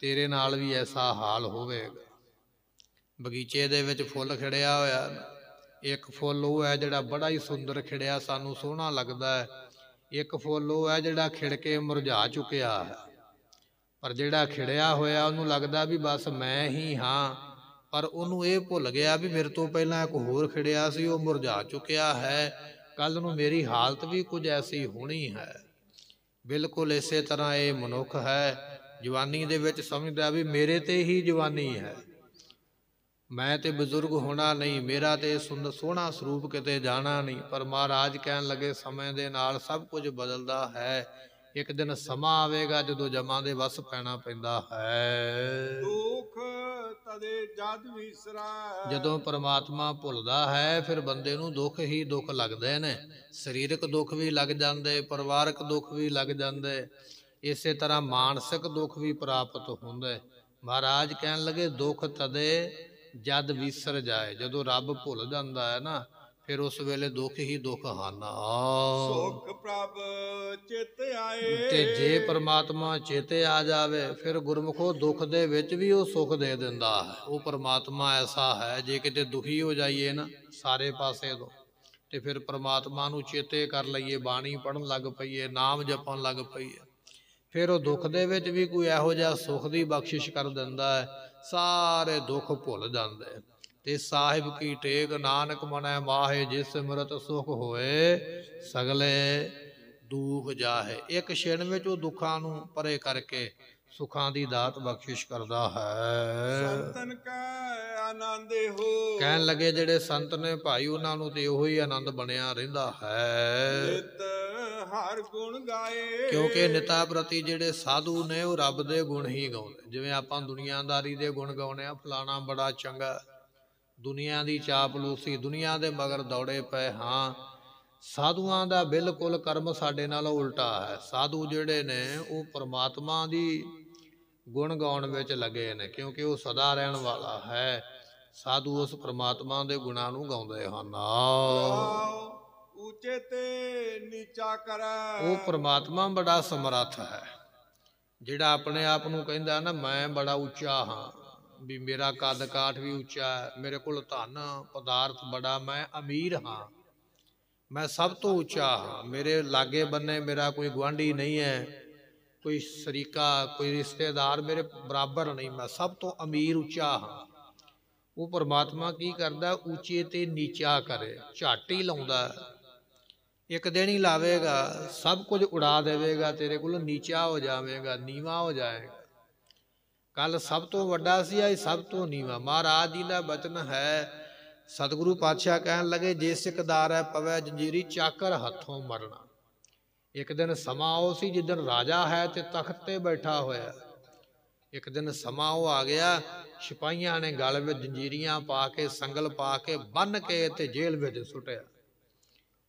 ਤੇਰੇ ਨਾਲ ਵੀ ਐਸਾ ਹਾਲ ਹੋਵੇਗਾ। ਬਗੀਚੇ ਦੇ ਵਿੱਚ ਫੁੱਲ ਖਿੜਿਆ ਹੋਇਆ, ਇੱਕ ਫੁੱਲ ਉਹ ਹੈ ਜਿਹੜਾ ਬੜਾ ਹੀ ਸੁੰਦਰ ਖਿੜਿਆ, ਸਾਨੂੰ ਸੋਹਣਾ ਲੱਗਦਾ ਹੈ। ਇੱਕ ਫੁੱਲ ਉਹ ਹੈ ਜਿਹੜਾ ਖਿੜ ਕੇ ਮੁਰਝਾ ਚੁੱਕਿਆ। ਹੈ ਪਰ ਜਿਹੜਾ ਖਿੜਿਆ ਹੋਇਆ, ਉਹਨੂੰ ਲੱਗਦਾ ਵੀ ਬਸ ਮੈਂ ਹੀ ਹਾਂ। ਪਰ ਉਹਨੂੰ ਇਹ ਭੁੱਲ ਗਿਆ ਵੀ ਮੇਰੇ ਤੋਂ ਪਹਿਲਾਂ ਇੱਕ ਹੋਰ ਖਿੜਿਆ ਸੀ, ਉਹ ਮੁਰਝਾ ਚੁੱਕਿਆ ਹੈ। ਕੱਲ ਨੂੰ ਮੇਰੀ ਹਾਲਤ ਵੀ ਕੁਝ ਐਸੀ ਹੋਣੀ ਹੈ। ਬਿਲਕੁਲ ਇਸੇ ਤਰ੍ਹਾਂ ਇਹ ਮਨੁੱਖ ਹੈ। ਜਵਾਨੀ ਦੇ ਵਿੱਚ ਸਮਝਦਾ ਵੀ ਮੇਰੇ ਤੇ ਹੀ ਜਵਾਨੀ ਹੈ। ਮੈਂ ਤੇ ਬਜ਼ੁਰਗ ਹੋਣਾ ਨਹੀਂ ਮੇਰਾ ਤੇ ਸੁੰਦਰ ਸੋਹਣਾ ਸਰੂਪ ਕਿਤੇ ਜਾਣਾ ਨਹੀਂ। ਪਰ ਮਹਾਰਾਜ ਕਹਿਣ ਲੱਗੇ ਸਮੇਂ ਦੇ ਨਾਲ ਸਭ ਕੁਝ ਬਦਲਦਾ ਹੈ। ਇੱਕ ਦਿਨ ਸਮਾਂ ਆਵੇਗਾ ਜਦੋਂ ਜਮਾਂ ਦੇ ਵਸ ਪੈਣਾ ਪੈਂਦਾ ਹੈ। ਦੁਖ ਤਦੇ ਜਦ ਵਿਸਰਾ ਜਦੋਂ ਪ੍ਰਮਾਤਮਾ ਭੁੱਲਦਾ ਹੈ ਫਿਰ ਬੰਦੇ ਨੂੰ ਦੁੱਖ ਹੀ ਦੁੱਖ ਲੱਗਦੇ ਨੇ। ਸਰੀਰਕ ਦੁੱਖ ਵੀ ਲੱਗ ਜਾਂਦੇ ਪਰਿਵਾਰਕ ਦੁੱਖ ਵੀ ਲੱਗ ਜਾਂਦੇ। ਇਸੇ ਤਰ੍ਹਾਂ ਮਾਨਸਿਕ ਦੁੱਖ ਵੀ ਪ੍ਰਾਪਤ ਹੁੰਦੇ। ਮਹਾਰਾਜ ਕਹਿਣ ਲੱਗੇ ਦੁੱਖ ਤਦੇ ਜਦ ਵਿਸਰ ਜਾਏ ਜਦੋਂ ਰੱਬ ਭੁੱਲ ਜਾਂਦਾ ਹੈ ਨਾ ਫਿਰ ਉਸ ਵੇਲੇ ਦੁੱਖ ਹੀ ਦੁੱਖ ਹਨ। ਸੁਖ ਪ੍ਰਭ ਚਿਤ ਆਏ। ਤੇ ਜੇ ਪ੍ਰਮਾਤਮਾ ਚੇਤੇ ਆ ਜਾਵੇ ਫਿਰ ਗੁਰਮੁਖੋ ਦੁੱਖ ਦੇ ਵਿੱਚ ਵੀ ਉਹ ਸੁੱਖ ਦੇ ਦਿੰਦਾ ਹੈ। ਉਹ ਪ੍ਰਮਾਤਮਾ ਐਸਾ ਹੈ ਜੇ ਕਿਤੇ ਦੁਖੀ ਹੋ ਜਾਈਏ ਨਾ ਸਾਰੇ ਪਾਸੇ ਤੋਂ ਤੇ ਫਿਰ ਪ੍ਰਮਾਤਮਾ ਨੂੰ ਚੇਤੇ ਕਰ ਲਈਏ ਬਾਣੀ ਪੜਨ ਲੱਗ ਪਈਏ ਨਾਮ ਜਪਣ ਲੱਗ ਪਈਏ। ਫਿਰ ਉਹ ਦੁੱਖ ਦੇ ਵਿੱਚ ਵੀ ਕੋਈ ਇਹੋ ਜਿਹਾ ਸੁੱਖ ਦੀ ਬਖਸ਼ਿਸ਼ ਕਰ ਦਿੰਦਾ ਹੈ ਸਾਰੇ ਦੁੱਖ ਭੁੱਲ ਜਾਂਦੇ। ਤੇ ਸਾਹਿਬ ਕੀ ਟੇਕ ਨਾਨਕ ਮਨੈ ਮਾਹੇ, ਜਿਸ ਸਿਮਰਤ ਸੁਖ ਹੋਏ, ਸਗਲੇ ਦੁਖ ਜਾਹੇ। ਇੱਕ ਛਿਣ ਵਿੱਚ ਉਹ ਦੁੱਖਾਂ ਨੂੰ ਪਰੇ ਕਰਕੇ ਸੁਖਾਂ ਦੀ ਦਾਤ ਬਖਸ਼ਿਸ਼ ਕਰਦਾ ਹੈ। ਸੰਤਨ ਕੈ ਆਨੰਦੇ ਹੋ ਕਹਿਣ ਲੱਗੇ ਜਿਹੜੇ ਸੰਤ ਨੇ ਭਾਈ ਉਹਨਾਂ ਨੂੰ ਤੇ ਉਹੀ ਆਨੰਦ ਬਣਿਆ ਰਹਿੰਦਾ ਹੈ। ਨਿਤ ਹਰ ਗੁਣ ਗਾਏ। ਕਿਉਂਕਿ ਨਿਤਾ ਪ੍ਰਤੀ ਜਿਹੜੇ ਸਾਧੂ ਨੇ ਉਹ ਰੱਬ ਦੇ ਗੁਣ ਹੀ ਗਾਉਂਦੇ। ਜਿਵੇਂ ਆਪਾਂ ਦੁਨੀਆਦਾਰੀ ਦੇ ਗੁਣ ਗਾਉਣੇ ਆ ਫਲਾਣਾ ਬੜਾ ਚੰਗਾ ਹੈ। ਦੁਨੀਆ ਦੀ ਚਾਪਲੂਸੀ ਦੁਨੀਆ ਦੇ ਮਗਰ ਦੌੜੇ ਪਏ ਹਾਂ। ਸਾਧੂਆਂ ਦਾ ਬਿਲਕੁਲ ਕਰਮ ਸਾਡੇ ਨਾਲੋਂ ਉਲਟਾ ਹੈ। ਸਾਧੂ ਜਿਹੜੇ ਨੇ ਉਹ ਪ੍ਰਮਾਤਮਾ ਦੀ ਗੁਣ ਗਾਉਣ ਵਿੱਚ ਲੱਗੇ ਨੇ ਕਿਉਂਕਿ ਉਹ ਸਦਾ ਰਹਿਣ ਵਾਲਾ ਹੈ। ਸਾਧੂ ਉਸ ਪ੍ਰਮਾਤਮਾ ਦੇ ਗੁਣਾਂ ਨੂੰ ਗਾਉਂਦੇ ਹਨ। ਉੱਚੇ ਤੇ ਨੀਚਾ ਕਰੈ। ਉਹ ਪ੍ਰਮਾਤਮਾ ਬੜਾ ਸਮਰੱਥ ਹੈ। ਜਿਹੜਾ ਆਪਣੇ ਆਪ ਨੂੰ ਕਹਿੰਦਾ ਨਾ ਮੈਂ ਬੜਾ ਉੱਚਾ ਹਾਂ ਵੀ ਮੇਰਾ ਕੱਦ ਕਾਠ ਵੀ ਉੱਚਾ ਹੈ ਮੇਰੇ ਕੋਲ ਧਨ ਪਦਾਰਥ ਬੜਾ ਮੈਂ ਅਮੀਰ ਹਾਂ। ਮੈਂ ਸਭ ਤੋਂ ਉੱਚਾ ਹਾਂ ਮੇਰੇ ਲਾਗੇ ਬੰਨੇ ਮੇਰਾ ਕੋਈ ਗੁਆਂਢੀ ਨਹੀਂ ਹੈ ਕੋਈ ਸ਼ਰੀਕਾ, ਕੋਈ ਰਿਸ਼ਤੇਦਾਰ ਮੇਰੇ ਬਰਾਬਰ ਨਹੀਂ, ਮੈਂ ਸਭ ਤੋਂ ਅਮੀਰ ਉੱਚਾ ਹਾਂ। ਉਹ ਪਰਮਾਤਮਾ ਕੀ ਕਰਦਾ? ਉੱਚੇ ਤੇ ਨੀਚਾ ਕਰੇ, ਝਾਟੀ ਲਾਉਂਦਾ। ਇੱਕ ਦਿਨ ਹੀ ਲਾਵੇਗਾ, ਸਭ ਕੁਝ ਉਡਾ ਦੇਵੇਗਾ, ਤੇਰੇ ਕੋਲ ਨੀਚਾ ਹੋ ਜਾਵੇਗਾ, ਨੀਵਾ ਹੋ ਜਾਏਗਾ। ਕੱਲ ਸਭ ਤੋਂ ਵੱਡਾ ਸੀ, ਅੱਜ ਸਭ ਤੋਂ ਨੀਵਾ। ਮਹਾਰਾਜ ਜੀ ਦਾ ਬਚਨ ਹੈ, ਸਤਿਗੁਰੂ ਪਾਤਸ਼ਾਹ ਕਹਿਣ ਲੱਗੇ, ਜੇ ਸਿਕਦਾਰ ਹੈ, ਪਵੈ ਜੰਜੀਰੀ ਚਾਕਰ ਹੱਥੋਂ ਮਰਨਾ। ਇੱਕ ਦਿਨ ਸਮਾਂ ਉਹ ਸੀ ਜਿੱਦਣ ਰਾਜਾ ਹੈ ਤੇ ਤਖਤ ਤੇ ਬੈਠਾ ਹੋਇਆ। ਇੱਕ ਦਿਨ ਸਮਾਂ ਉਹ ਆ ਗਿਆ, ਸਿਪਾਹੀਆਂ ਨੇ ਗਲ ਵਿੱਚ ਜੰਜੀਰੀਆਂ ਪਾ ਕੇ, ਸੰਗਲ ਪਾ ਕੇ ਬੰਨ ਕੇ ਤੇ ਜੇਲ੍ਹ ਵਿੱਚ ਸੁੱਟਿਆ।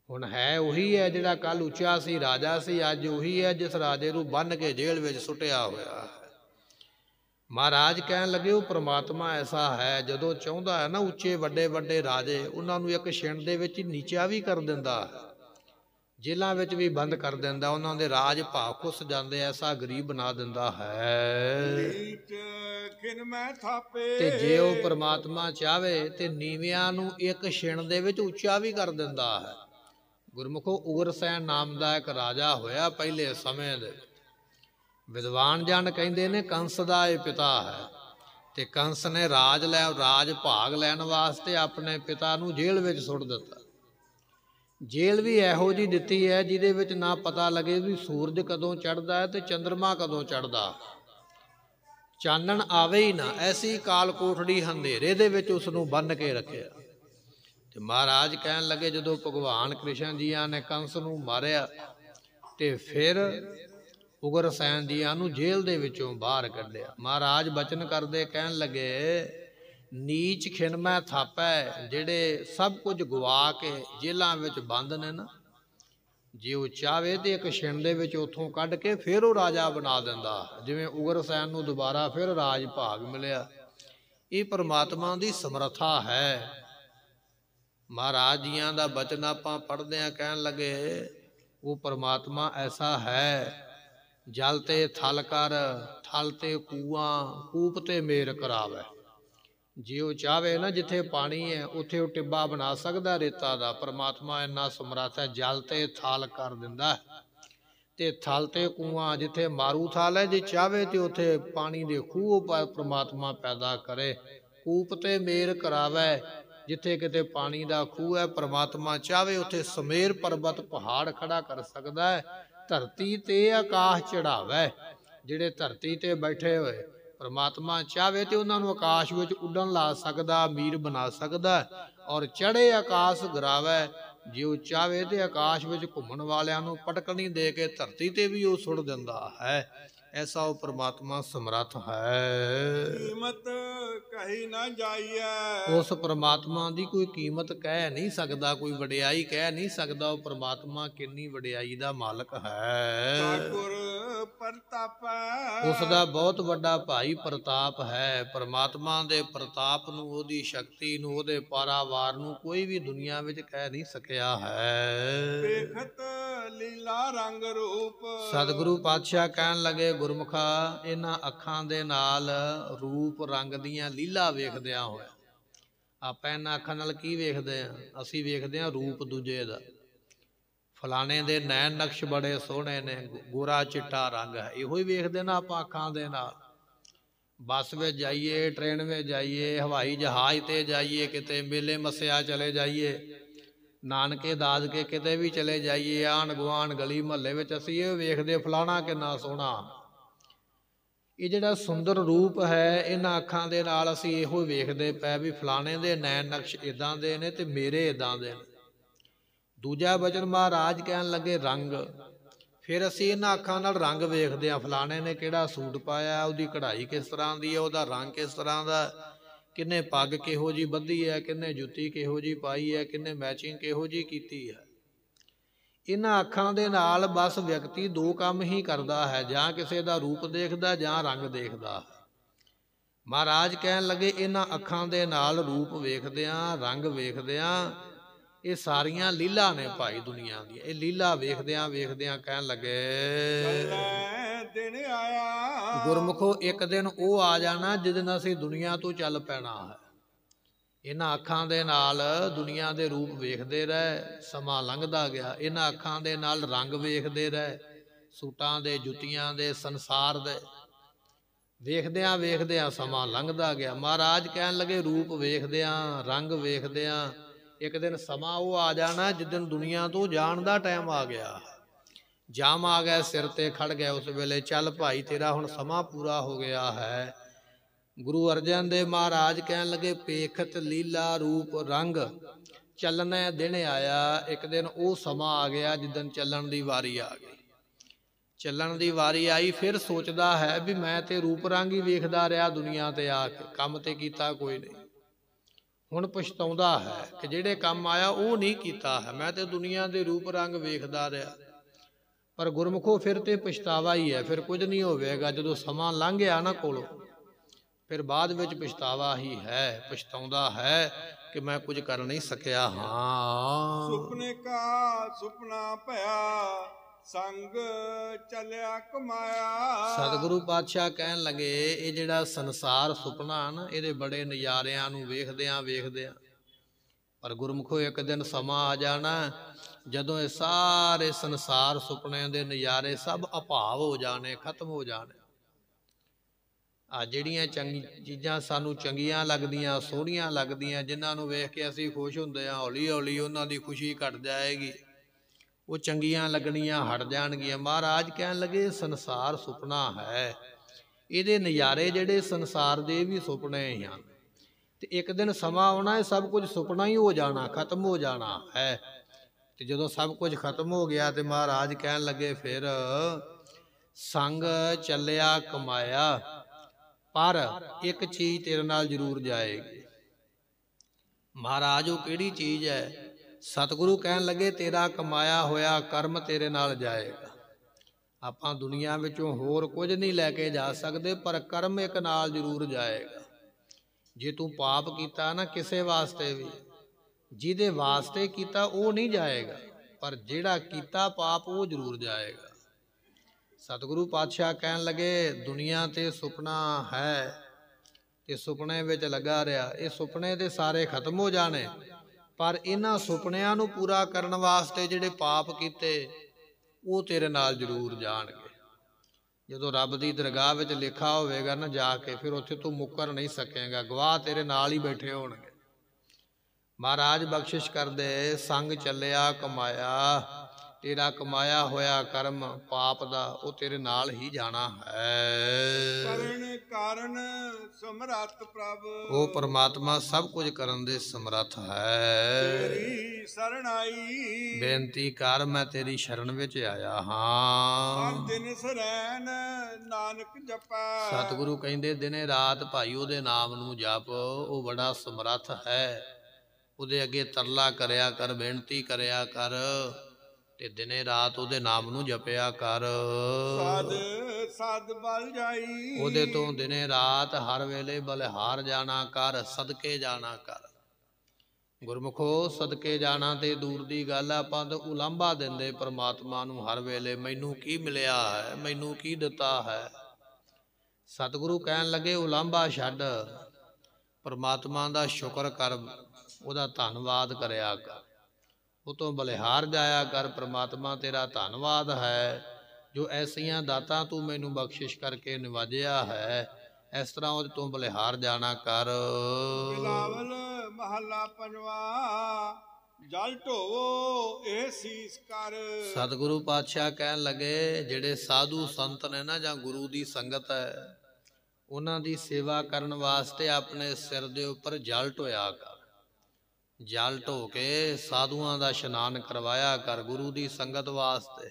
ਹੁਣ ਹੈ ਉਹੀ ਹੈ ਜਿਹੜਾ ਕੱਲ ਉੱਚਾ ਸੀ, ਰਾਜਾ ਸੀ, ਅੱਜ ਉਹੀ ਹੈ ਜਿਸ ਰਾਜੇ ਨੂੰ ਬੰਨ ਕੇ ਜੇਲ੍ਹ ਵਿੱਚ ਸੁੱਟਿਆ ਹੋਇਆ। ਹੈ ਮਹਾਰਾਜ ਕਹਿਣ ਲੱਗੇ, ਉਹ ਪ੍ਰਮਾਤਮਾ ਐਸਾ ਹੈ, ਜਦੋਂ ਚਾਹੁੰਦਾ ਹੈ ਨਾ ਉੱਚੇ ਵੱਡੇ ਵੱਡੇ ਰਾਜੇ, ਉਹਨਾਂ ਨੂੰ ਇੱਕ ਛਿਣ ਦੇ ਵਿੱਚ ਨੀਚਾ ਵੀ ਕਰ ਦਿੰਦਾ। ਹੈ ਜੇਲ੍ਹਾਂ ਵਿੱਚ ਵੀ ਬੰਦ ਕਰ ਦਿੰਦਾ ਉਹਨਾਂ ਦੇ ਰਾਜ ਭਾਵ ਖੁੱਸ ਜਾਂਦੇ ਐਸਾ ਗਰੀਬ ਬਣਾ ਦਿੰਦਾ ਹੈ। ਤੇ ਜੇ ਉਹ ਪ੍ਰਮਾਤਮਾ ਚਾਵੇ ਤੇ ਨੀਵਿਆਂ ਨੂੰ ਇੱਕ ਛਿਣ ਦੇ ਵਿੱਚ ਉੱਚਾ ਵੀ ਕਰ ਦਿੰਦਾ ਹੈ। ਗੁਰਮੁਖੋ ਉਗਰਸੈਨ ਨਾਮ ਦਾ ਇੱਕ ਰਾਜਾ ਹੋਇਆ ਪਹਿਲੇ ਸਮੇਂ ਦੇ। ਵਿਦਵਾਨ ਜਨ ਕਹਿੰਦੇ ਨੇ ਕੰਸ ਦਾ ਇਹ ਪਿਤਾ ਹੈ। ਤੇ ਕੰਸ ਨੇ ਰਾਜ ਲੈ ਰਾਜ ਭਾਗ ਲੈਣ ਵਾਸਤੇ ਆਪਣੇ ਪਿਤਾ ਨੂੰ ਜੇਲ੍ਹ ਵਿੱਚ ਸੁੱਟ ਦਿੱਤਾ। ਜੇਲ੍ਹ ਵੀ ਇਹੋ ਜੀ ਦਿੱਤੀ ਹੈ ਜਿਹਦੇ ਵਿੱਚ ਨਾ ਪਤਾ ਲੱਗੇ ਵੀ ਸੂਰਜ ਕਦੋਂ ਚੜ੍ਹਦਾ ਹੈ ਤੇ ਚੰ드ਰਮਾ ਕਦੋਂ ਚੜ੍ਹਦਾ। ਚਾਨਣ ਆਵੇ ਹੀ ਨਾ, ਐਸੀ ਕਾਲ ਕੋਠੜੀ ਹਨੇਰੇ ਦੇ ਵਿੱਚ ਉਸ ਨੂੰ ਬੰਨ ਕੇ ਰੱਖਿਆ। ਤੇ ਮਹਾਰਾਜ ਕਹਿਣ ਲੱਗੇ, ਜਦੋਂ ਭਗਵਾਨ ਕ੍ਰਿਸ਼ਨ ਜੀਆਂ ਨੇ ਕੰਸ ਨੂੰ ਮਾਰਿਆ ਤੇ ਫਿਰ ਉਗਰਸੈਨ ਜੀਆਂ ਨੂੰ ਜੇਲ੍ਹ ਦੇ ਵਿੱਚੋਂ ਬਾਹਰ ਕੱਢਿਆ। ਮਹਾਰਾਜ ਬਚਨ ਕਰਦੇ ਕਹਿਣ ਲੱਗੇ ਨੀਚ ਖਿਣਮੈ ਥਾਪੈ, ਜਿਹੜੇ ਸਭ ਕੁਝ ਗਵਾ ਕੇ ਜੇਲਾਂ ਵਿੱਚ ਬੰਦ ਨੇ ਨਾ, ਜੇ ਉਹ ਚਾਵੇ ਤੇ ਇੱਕ ਛਿਣ ਦੇ ਵਿੱਚ ਉਥੋਂ ਕੱਢ ਕੇ ਫਿਰ ਉਹ ਰਾਜਾ ਬਣਾ ਦਿੰਦਾ। ਜਿਵੇਂ ਉਗਰਸੈਨ ਨੂੰ ਦੁਬਾਰਾ ਫਿਰ ਰਾਜ ਭਾਗ ਮਿਲਿਆ। ਇਹ ਪਰਮਾਤਮਾ ਦੀ ਸਮਰੱਥਾ ਹੈ। ਮਹਾਰਾਜ ਜੀਆਂ ਦਾ ਬਚਨ ਆਪਾਂ ਪੜ੍ਹਦੇ ਆ ਕਹਿਣ ਲੱਗੇ, ਉਹ ਪਰਮਾਤਮਾ ਐਸਾ ਹੈ। ਜਲ ਤੇ ਥਲ ਕਰ, ਥਲ ਤੇ ਕੂਆਂ, ਕੂਪ ਤੇ ਮੇਰ ਕਰਾਵੇ। ਜੇ ਉਹ ਚਾਵੇ ਨਾ ਜਿੱਥੇ ਪਾਣੀ ਹੈ, ਉੱਥੇ ਉਹ ਟਿੱਬਾ ਬਣਾ ਸਕਦਾ ਰੇਤਾ ਦਾ। ਪਰਮਾਤਮਾ ਇੰਨਾ ਸਮਰੱਥ ਹੈ, ਜਲ ਤੇ ਥਾਲ ਕਰ ਦਿੰਦਾ ਤੇ ਥਲ ਤੇ ਕੂਆਂ ਜਿੱਥੇ ਮਾਰੂ ਥਾਲ ਹੈ, ਜੇ ਚਾਹਵੇ ਤੇ ਉੱਥੇ ਪਾਣੀ ਦੇ ਖੂਹ ਪ- ਪ੍ਰਮਾਤਮਾ ਪੈਦਾ ਕਰੇ। ਕੂਪ ਤੇ ਮੇਰ ਕਰਾਵੇ, ਜਿੱਥੇ ਕਿਤੇ ਪਾਣੀ ਦਾ ਖੂਹ ਹੈ, ਪਰਮਾਤਮਾ ਚਾਹਵੇ ਉੱਥੇ ਸਮੇਰ ਪਰਬਤ ਪਹਾੜ ਖੜਾ ਕਰ ਸਕਦਾ ਹੈ। ਧਰਤੀ ਤੇ ਆਕਾਸ਼ ਚੜਾਵੇ ਜਿਹੜੇ ਧਰਤੀ ਤੇ ਬੈਠੇ ਹੋਏ ਪਰਮਾਤਮਾ ਚਾਹਵੇ ਤੇ ਉਹਨਾਂ ਨੂੰ ਆਕਾਸ਼ ਵਿੱਚ ਉੱਡਣ ਲਾ ਸਕਦਾ, ਅਮੀਰ ਬਣਾ ਸਕਦਾ ਔਰ ਚੜ੍ਹੇ ਆਕਾਸ਼ ਗਰਾਵੇ। ਜੇ ਉਹ ਚਾਹਵੇ ਤੇ ਆਕਾਸ਼ ਵਿੱਚ ਘੁੰਮਣ ਵਾਲਿਆਂ ਨੂੰ ਪਟਕਣੀ ਦੇ ਕੇ ਧਰਤੀ ਤੇ ਵੀ ਉਹ ਸੁੱਟ ਦਿੰਦਾ ਹੈ। ਐਸਾ ਉਹ ਪ੍ਰਮਾਤਮਾ ਸਮਰੱਥ ਹੈ। ਕੀਮਤ ਕਹੀ ਨਾ ਜਾਈਐ। ਉਸ ਪ੍ਰਮਾਤਮਾ ਦੀ ਕੋਈ ਕੀਮਤ ਕਹਿ ਨਹੀਂ ਸਕਦਾ ਕੋਈ ਵਡਿਆਈ ਕਹਿ ਨਹੀਂ ਸਕਦਾ ਉਹ ਪ੍ਰਮਾਤਮਾ ਕਿੰਨੀ ਵਡਿਆਈ ਦਾ ਮਾਲਕ ਹੈ। ਠਾਕੁਰ ਪ੍ਰਤਾਪੈ ਉਸ ਦਾ ਬਹੁਤ ਵੱਡਾ ਭਾਈ ਪ੍ਰਤਾਪ ਹੈ। ਪ੍ਰਮਾਤਮਾ ਦੇ ਪ੍ਰਤਾਪ ਨੂੰ ਉਹਦੀ ਸ਼ਕਤੀ ਨੂੰ ਉਹਦੇ ਪਾਰਾਵਾਰ ਨੂੰ ਕੋਈ ਵੀ ਦੁਨੀਆ ਵਿੱਚ ਕਹਿ ਨਹੀਂ ਸਕਿਆ ਹੈ। ਵੇਖਤ ਲੀਲਾ ਰੰਗ ਰੂਪ। ਸਤਿਗੁਰੂ ਪਾਤਸ਼ਾਹ ਕਹਿਣ ਲੱਗੇ ਗੁਰਮੁਖਾ ਇਹਨਾਂ ਅੱਖਾਂ ਦੇ ਨਾਲ ਰੂਪ ਰੰਗ ਦੀਆਂ ਲੀਲਾ ਵੇਖਦਿਆਂ ਹੋਇਆ। ਆਪਾਂ ਇਹਨਾਂ ਅੱਖਾਂ ਨਾਲ ਕੀ ਵੇਖਦੇ ਆ? ਅਸੀਂ ਵੇਖਦੇ ਆ ਰੂਪ ਦੂਜੇ ਦਾ। ਫਲਾਣੇ ਦੇ ਨੈਣ ਨਕਸ਼ ਬੜੇ ਸੋਹਣੇ ਨੇ, ਗੋਰਾ ਚਿੱਟਾ ਰੰਗ ਹੈ। ਇਹੋ ਹੀ ਵੇਖਦੇ ਨਾ ਆਪਾਂ ਅੱਖਾਂ ਦੇ ਨਾਲ। ਬੱਸ ਵਿੱਚ ਜਾਈਏ, ਟ੍ਰੇਨ ਵਿੱਚ ਜਾਈਏ, ਹਵਾਈ ਜਹਾਜ਼ ਤੇ ਜਾਈਏ, ਕਿਤੇ ਮੇਲੇ ਮੱਸਿਆ ਚਲੇ ਜਾਈਏ, ਨਾਨਕੇ ਦਾਦਕੇ ਕਿਤੇ ਵੀ ਚਲੇ ਜਾਈਏ ਆਣ ਗੁਆਂਢ ਗਲੀ ਮਹੱਲੇ ਵਿੱਚ ਅਸੀਂ ਇਹ ਵੇਖਦੇ ਫਲਾਣਾ ਕਿੰਨਾ ਸੋਹਣਾ। ਇਹ ਜਿਹੜਾ ਸੁੰਦਰ ਰੂਪ ਹੈ, ਇਹਨਾਂ ਅੱਖਾਂ ਦੇ ਨਾਲ ਅਸੀਂ ਇਹੋ ਵੇਖਦੇ ਪਏ ਵੀ ਫਲਾਣੇ ਦੇ ਨੈਣ ਨਕਸ਼ ਇਦਾਂ ਦੇ ਨੇ ਤੇ ਮੇਰੇ ਇਦਾਂ ਦੇ ਨੇ। ਦੂਜਾ ਬਚਨ ਮਹਾਰਾਜ ਕਹਿਣ ਲੱਗੇ, ਰੰਗ। ਫਿਰ ਅਸੀਂ ਇਹਨਾਂ ਅੱਖਾਂ ਨਾਲ ਰੰਗ ਵੇਖਦੇ ਆ ਫਲਾਣੇ ਨੇ ਕਿਹੜਾ ਸੂਟ ਪਾਇਆ? ਉਹਦੀ ਕਢਾਈ ਕਿਸ ਤਰ੍ਹਾਂ ਦੀ ਹੈ? ਉਹਦਾ ਰੰਗ ਕਿਸ ਤਰ੍ਹਾਂ ਦਾ? ਕਿੰਨੇ ਪੱਗ ਕਿਹੋ ਜੀ ਬੱਧੀ ਹੈ? ਕਿੰਨੇ ਜੁੱਤੀ ਕਿਹੋ ਜੀ ਪਾਈ ਹੈ? ਕਿੰਨੇ ਮੈਚਿੰਗ ਕਿਹੋ ਜੀ ਕੀਤੀ ਹੈ? ਇਹਨਾਂ ਅੱਖਾਂ ਦੇ ਨਾਲ ਬਸ ਵਿਅਕਤੀ ਦੋ ਕੰਮ ਹੀ ਕਰਦਾ ਹੈ ਜਾਂ ਕਿਸੇ ਦਾ ਰੂਪ ਦੇਖਦਾ ਜਾਂ ਰੰਗ ਦੇਖਦਾ। ਮਹਾਰਾਜ ਕਹਿਣ ਲੱਗੇ ਇਹਨਾਂ ਅੱਖਾਂ ਦੇ ਨਾਲ ਰੂਪ ਵੇਖਦਿਆਂ ਰੰਗ ਵੇਖਦਿਆਂ ਇਹ ਸਾਰੀਆਂ ਲੀਲਾ ਨੇ ਭਾਈ ਦੁਨੀਆ ਦੀਆਂ। ਇਹ ਲੀਲਾ ਵੇਖਦਿਆਂ ਵੇਖਦਿਆਂ ਕਹਿਣ ਲੱਗੇ ਦਿਨ ਆਇਆ। ਗੁਰਮੁਖੋ ਇੱਕ ਦਿਨ ਉਹ ਆ ਜਾਣਾ ਜਿਸ ਅਸੀਂ ਦੁਨੀਆ ਤੋਂ ਚੱਲ ਪੈਣਾ ਹੈ। ਇਹਨਾਂ ਅੱਖਾਂ ਦੇ ਨਾਲ ਦੁਨੀਆ ਦੇ ਰੂਪ ਵੇਖਦੇ ਰਹੇ, ਸਮਾਂ ਲੰਘਦਾ ਗਿਆ। ਇਹਨਾਂ ਅੱਖਾਂ ਦੇ ਨਾਲ ਰੰਗ ਵੇਖਦੇ ਰਹੇ, ਸੂਟਾਂ ਦੇ, ਜੁੱਤੀਆਂ ਦੇ, ਸੰਸਾਰ ਦੇ। ਵੇਖਦਿਆਂ ਵੇਖਦਿਆਂ ਸਮਾਂ ਲੰਘਦਾ ਗਿਆ। ਮਹਾਰਾਜ ਕਹਿਣ ਲੱਗੇ, ਰੂਪ ਵੇਖਦਿਆਂ, ਰੰਗ ਵੇਖਦਿਆਂ, ਇੱਕ ਦਿਨ ਸਮਾਂ ਉਹ ਆ ਜਾਣਾ ਜਿੱਦਨ ਦੁਨੀਆ ਤੋਂ ਜਾਣ ਦਾ ਟਾਈਮ ਆ ਗਿਆ। ਜਾਮ ਆ ਗਿਆ, ਸਿਰ ਤੇ ਖੜ ਗਿਆ ਉਸ ਵੇਲੇ, ਚੱਲ ਭਾਈ, ਤੇਰਾ ਹੁਣ ਸਮਾਂ ਪੂਰਾ ਹੋ ਗਿਆ ਹੈ। ਗੁਰੂ ਅਰਜਨ ਦੇਵ ਮਹਾਰਾਜ ਕਹਿਣ ਲੱਗੇ ਪੇਖਤ ਲੀਲਾ ਰੂਪ ਰੰਗ ਚੱਲਣਾ ਦਿਨ ਆਇਆ, ਇੱਕ ਦਿਨ ਉਹ ਸਮਾਂ ਆ ਗਿਆ ਜਿੱਦਨ ਚੱਲਣ ਦੀ ਵਾਰੀ ਆ ਗਈ। ਚੱਲਣ ਦੀ ਵਾਰੀ ਆਈ, ਫਿਰ ਸੋਚਦਾ ਹੈ ਵੀ ਮੈਂ ਤੇ ਰੂਪ ਰੰਗ ਹੀ ਵੇਖਦਾ ਰਿਹਾ ਦੁਨੀਆ ਤੇ ਆ ਕੇ, ਕੰਮ ਤੇ ਕੀਤਾ ਕੋਈ ਨਹੀਂ। ਹੁਣ ਪਛਤਾਉਂਦਾ ਹੈ ਕਿ ਜਿਹੜੇ ਕੰਮ ਆਇਆ ਉਹ ਨਹੀਂ ਕੀਤਾ ਹੈ, ਮੈਂ ਤੇ ਦੁਨੀਆ ਦੇ ਰੂਪ ਰੰਗ ਵੇਖਦਾ ਰਿਹਾ। ਪਰ ਗੁਰਮੁਖੋ ਫਿਰ ਤੇ ਪਛਤਾਵਾ ਹੀ ਹੈ, ਫਿਰ ਕੁਝ ਨਹੀਂ ਹੋਵੇਗਾ, ਜਦੋਂ ਸਮਾਂ ਲੰਘ ਗਿਆ ਨਾ ਕੋਲੋਂ ਫਿਰ ਬਾਅਦ ਵਿੱਚ ਪਛਤਾਵਾ ਹੀ ਹੈ ਪਛਤਾਉਂਦਾ ਹੈ ਕਿ ਮੈਂ ਕੁਝ ਕਰ ਨਹੀਂ ਸਕਿਆ ਹਾਂ। ਸੁਪਨੇ ਕਾ ਸੁਪਨਾ ਭਇਆ ਸੰਗ ਚੱਲਿਆ ਕਮਾਇਆ। ਸਤਿਗੁਰੂ ਪਾਤਸ਼ਾਹ ਕਹਿਣ ਲੱਗੇ ਇਹ ਜਿਹੜਾ ਸੰਸਾਰ ਸੁਪਨਾ ਨਾ ਇਹਦੇ ਬੜੇ ਨਜ਼ਾਰਿਆਂ ਨੂੰ ਵੇਖਦਿਆਂ ਵੇਖਦਿਆਂ। ਪਰ ਗੁਰਮੁਖੋ ਇੱਕ ਦਿਨ ਸਮਾਂ ਆ ਜਾਣਾ ਜਦੋਂ ਇਹ ਸਾਰੇ ਸੰਸਾਰ ਸੁਪਨਿਆਂ ਦੇ ਨਜ਼ਾਰੇ ਸਭ ਅਭਾਵ ਹੋ ਜਾਣੇ ਖਤਮ ਹੋ ਜਾਣੇ। ਆ ਜਿਹੜੀਆਂ ਚੰਗੀ, ਚੀਜ਼ਾਂ ਸਾਨੂੰ ਚੰਗੀਆਂ ਲੱਗਦੀਆਂ, ਸੋਹਣੀਆਂ ਲੱਗਦੀਆਂ, ਜਿਨ੍ਹਾਂ ਨੂੰ ਵੇਖ ਕੇ ਅਸੀਂ ਖੁਸ਼ ਹੁੰਦੇ ਆ ਹੌਲੀ ਹੌਲੀ ਉਹਨਾਂ ਦੀ ਖੁਸ਼ੀ ਘਟ ਜਾਏਗੀ। ਉਹ ਚੰਗੀਆਂ ਲੱਗਣੀਆਂ ਹਟ ਜਾਣਗੀਆਂ। ਮਹਾਰਾਜ ਕਹਿਣ ਲੱਗੇ, ਸੰਸਾਰ ਸੁਪਨਾ ਹੈ। ਇਹਦੇ ਨਜ਼ਾਰੇ ਜਿਹੜੇ ਸੰਸਾਰ ਦੇ ਵੀ ਸੁਪਨੇ ਹੀ ਹਨ। ਤੇ ਇੱਕ ਦਿਨ ਸਮਾਂ ਆਉਣਾ ਹੈ, ਸਭ ਕੁਝ ਸੁਪਨਾ ਹੀ ਹੋ ਜਾਣਾ, ਖਤਮ ਹੋ ਜਾਣਾ ਹੈ। ਤੇ ਜਦੋਂ ਸਭ ਕੁਝ ਖਤਮ ਹੋ ਗਿਆ ਤੇ ਮਹਾਰਾਜ ਕਹਿਣ ਲੱਗੇ, ਫਿਰ ਸੰਗ ਚੱਲਿਆ ਕਮਾਇਆ। ਪਰ ਇੱਕ ਚੀਜ਼ ਤੇਰੇ ਨਾਲ ਜ਼ਰੂਰ ਜਾਏਗੀ। ਮਹਾਰਾਜ, ਉਹ ਕਿਹੜੀ ਚੀਜ਼ ਹੈ? ਸਤਿਗੁਰੂ ਕਹਿਣ ਲੱਗੇ, ਤੇਰਾ ਕਮਾਇਆ ਹੋਇਆ ਕਰਮ ਤੇਰੇ ਨਾਲ ਜਾਏਗਾ। ਆਪਾਂ ਦੁਨੀਆ ਵਿੱਚੋਂ ਹੋਰ ਕੁਝ ਨਹੀਂ ਲੈ ਕੇ ਜਾ ਸਕਦੇ, ਪਰ ਕਰਮ ਇੱਕ ਨਾਲ ਜ਼ਰੂਰ ਜਾਏਗਾ। ਜੇ ਤੂੰ ਪਾਪ ਕੀਤਾ ਨਾ ਕਿਸੇ ਵਾਸਤੇ ਵੀ, ਜਿਹਦੇ ਵਾਸਤੇ ਕੀਤਾ ਉਹ ਨਹੀਂ ਜਾਏਗਾ, ਪਰ ਜਿਹੜਾ ਕੀਤਾ ਪਾਪ ਉਹ ਜ਼ਰੂਰ ਜਾਏਗਾ। ਸਤਿਗੁਰੂ ਪਾਤਸ਼ਾਹ ਕਹਿਣ ਲੱਗੇ, ਦੁਨੀਆ ਤੇ ਸੁਪਨਾ ਹੈ ਤੇ ਸੁਪਨੇ ਵਿੱਚ ਲੱਗਾ ਰਿਹਾ। ਇਹ ਸੁਪਨੇ ਦੇ ਸਾਰੇ ਖਤਮ ਹੋ ਜਾਣੇ। ਪਰ ਇਹਨਾਂ ਸੁਪਨਿਆਂ ਨੂੰ ਪੂਰਾ ਕਰਨ ਵਾਸਤੇ ਜਿਹੜੇ ਪਾਪ ਕੀਤੇ, ਉਹ ਤੇਰੇ ਨਾਲ ਜ਼ਰੂਰ ਜਾਣਗੇ। ਜਦੋਂ ਰੱਬ ਦੀ ਦਰਗਾਹ ਵਿੱਚ ਲਿਖਾ ਹੋਵੇਗਾ ਨਾ ਜਾ ਕੇ, ਫਿਰ ਉੱਥੇ ਤੂੰ ਮੁੱਕਰ ਨਹੀਂ ਸਕੇਗਾ। ਗਵਾਹ ਤੇਰੇ ਨਾਲ ਹੀ ਬੈਠੇ ਹੋਣਗੇ। ਮਹਾਰਾਜ ਬਖਸ਼ਿਸ਼ ਕਰਦੇ, ਸੰਗ ਚੱਲਿਆ, ਕਮਾਇਆ। ਤੇਰਾ ਕਮਾਇਆ ਹੋਇਆ ਕਰਮ ਪਾਪ ਦਾ ਉਹ ਤੇਰੇ ਨਾਲ ਹੀ ਜਾਣਾ ਹੈ। ਕਰਨ ਕਾਰਨ ਸਮਰੱਥ ਪ੍ਰਭ। ਉਹ ਪਰਮਾਤਮਾ ਸਭ ਕੁਝ ਕਰਨ ਦੇ ਸਮਰੱਥ ਹੈ। ਤੇਰੀ ਬੇਨਤੀ ਕਰ ਮੈਂ ਤੇਰੀ ਸ਼ਰਨ ਵਿੱਚ ਆਇਆ ਹਾਂ। ਹਰ ਦਿਨ ਸਰੈਨ ਨਾਨਕ ਜਪੈ। ਸਤਿਗੁਰੂ ਕਹਿੰਦੇ ਦਿਨੇ ਰਾਤ ਭਾਈ ਉਹਦੇ ਨਾਮ ਨੂੰ ਜਪ ਉਹ ਬੜਾ ਸਮਰੱਥ ਹੈ। ਉਹਦੇ ਅੱਗੇ ਤਰਲਾ ਕਰਿਆ ਕਰ ਬੇਨਤੀ ਕਰਿਆ ਕਰ। ਤੇ ਦਿਨੇ ਰਾਤ ਉਹਦੇ ਨਾਮ ਨੂੰ ਜਪਿਆ ਕਰ। ਸਾਧ ਸਾਧ ਬਲ ਜਾਈ। ਉਹਦੇ ਤੋਂ ਦਿਨੇ ਰਾਤ ਹਰ ਵੇਲੇ ਬਲਿਹਾਰ ਜਾਣਾ ਕਰ ਸਦਕੇ ਜਾਣਾ ਕਰ। ਗੁਰਮੁਖੋ ਸਦਕੇ ਜਾਣਾ ਤੇ ਦੂਰ ਦੀ ਗੱਲ ਆ ਆਪਾਂ ਤਾਂ ਉਲਾਂਭਾ ਦਿੰਦੇ ਪ੍ਰਮਾਤਮਾ ਨੂੰ ਹਰ ਵੇਲੇ ਮੈਨੂੰ ਕੀ ਮਿਲਿਆ ਹੈ? ਮੈਨੂੰ ਕੀ ਦਿੱਤਾ ਹੈ? ਸਤਿਗੁਰੂ ਕਹਿਣ ਲੱਗੇ ਉਲਾਂਭਾ ਛੱਡ। ਪ੍ਰਮਾਤਮਾ ਦਾ ਸ਼ੁਕਰ ਕਰ ਉਹਦਾ ਧੰਨਵਾਦ ਕਰਿਆ ਕਰ। ਉਹ ਤੋਂ ਬਲਿਹਾਰ ਜਾਇਆ ਕਰ ਪ੍ਰਮਾਤਮਾ ਤੇਰਾ ਧੰਨਵਾਦ ਹੈ। ਜੋ ਐਸੀਆਂ ਦਾਤਾਂ ਤੂੰ ਮੈਨੂੰ ਬਖਸ਼ਿਸ਼ ਕਰਕੇ ਨਿਵਾਜਿਆ ਹੈ ਇਸ ਤਰ੍ਹਾਂ ਉਹਦੇ ਤੋਂ ਬਲਿਹਾਰ ਜਾਣਾ ਕਰ। ਬਿਲਾਵਲ ਮਹੱਲਾ ਪੰਜਵਾ ਜਲ ਢੋਵੋ ਇਹ ਸੀਸ ਕਰ। ਸਤਿਗੁਰੂ ਪਾਤਸ਼ਾਹ ਕਹਿਣ ਲੱਗੇ ਜਿਹੜੇ ਸਾਧੂ ਸੰਤ ਨੇ ਨਾ ਜਾਂ ਗੁਰੂ ਦੀ ਸੰਗਤ ਹੈ ਉਹਨਾਂ ਦੀ ਸੇਵਾ ਕਰਨ ਵਾਸਤੇ ਆਪਣੇ ਸਿਰ ਦੇ ਉੱਪਰ ਜਲ ਢੋਇਆ ਕਰ। ਜਲ ਢੋ ਕੇ ਸਾਧੂਆਂ ਦਾ ਇਸ਼ਨਾਨ ਕਰਵਾਇਆ ਕਰ ਗੁਰੂ ਦੀ ਸੰਗਤ ਵਾਸਤੇ।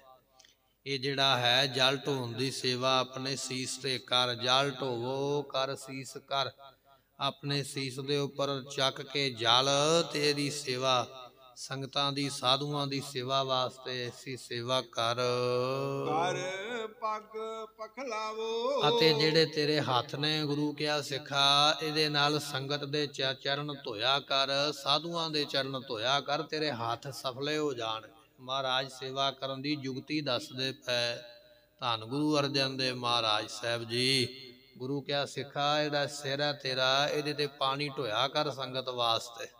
ਇਹ ਜਿਹੜਾ ਹੈ, ਜਲ ਢੋਣ ਦੀ ਸੇਵਾ ਆਪਣੇ ਸੀਸ ਤੇ ਕਰ, ਜਲ ਢੋਵੋ ਕਰ ਸੀਸ ਕਰ। ਆਪਣੇ ਸੀਸ ਦੇ ਉੱਪਰ ਚੱਕ ਕੇ ਜਲ ਤੇ ਸੇਵਾ ਸੰਗਤਾਂ ਦੀ ਸਾਧੂਆਂ ਦੀ ਸੇਵਾ ਵਾਸਤੇ ਅਸੀਂ ਸੇਵਾ ਕਰ ਕਰ ਪੱਗ ਪਖਲਾਵੋ। ਅਤੇ ਜਿਹੜੇ ਤੇਰੇ ਹੱਥ ਨੇ ਗੁਰੂ ਕਿਹਾ ਸਿੱਖਾ ਇਹਦੇ ਨਾਲ ਸੰਗਤ ਦੇ ਚਰਨ ਧੋਇਆ ਕਰ ਸਾਧੂਆਂ ਦੇ ਚਰਨ ਧੋਇਆ ਕਰ ਤੇਰੇ ਹੱਥ ਸਫਲੇ ਹੋ ਜਾਣ। ਮਹਾਰਾਜ ਸੇਵਾ ਕਰਨ ਦੀ ਯੁਗਤੀ ਦੱਸਦੇ ਪਏ। ਧੰਨ ਗੁਰੂ ਅਰਜਨ ਦੇ ਮਹਾਰਾਜ ਸਾਹਿਬ ਜੀ। ਗੁਰੂ ਕਿਹਾ ਸਿੱਖਾ ਇਹਦਾ ਸਿਰ ਹੈ ਤੇਰਾ ਇਹਦੇ ਤੇ ਪਾਣੀ ਢੋਇਆ ਕਰ ਸੰਗਤ ਵਾਸਤੇ।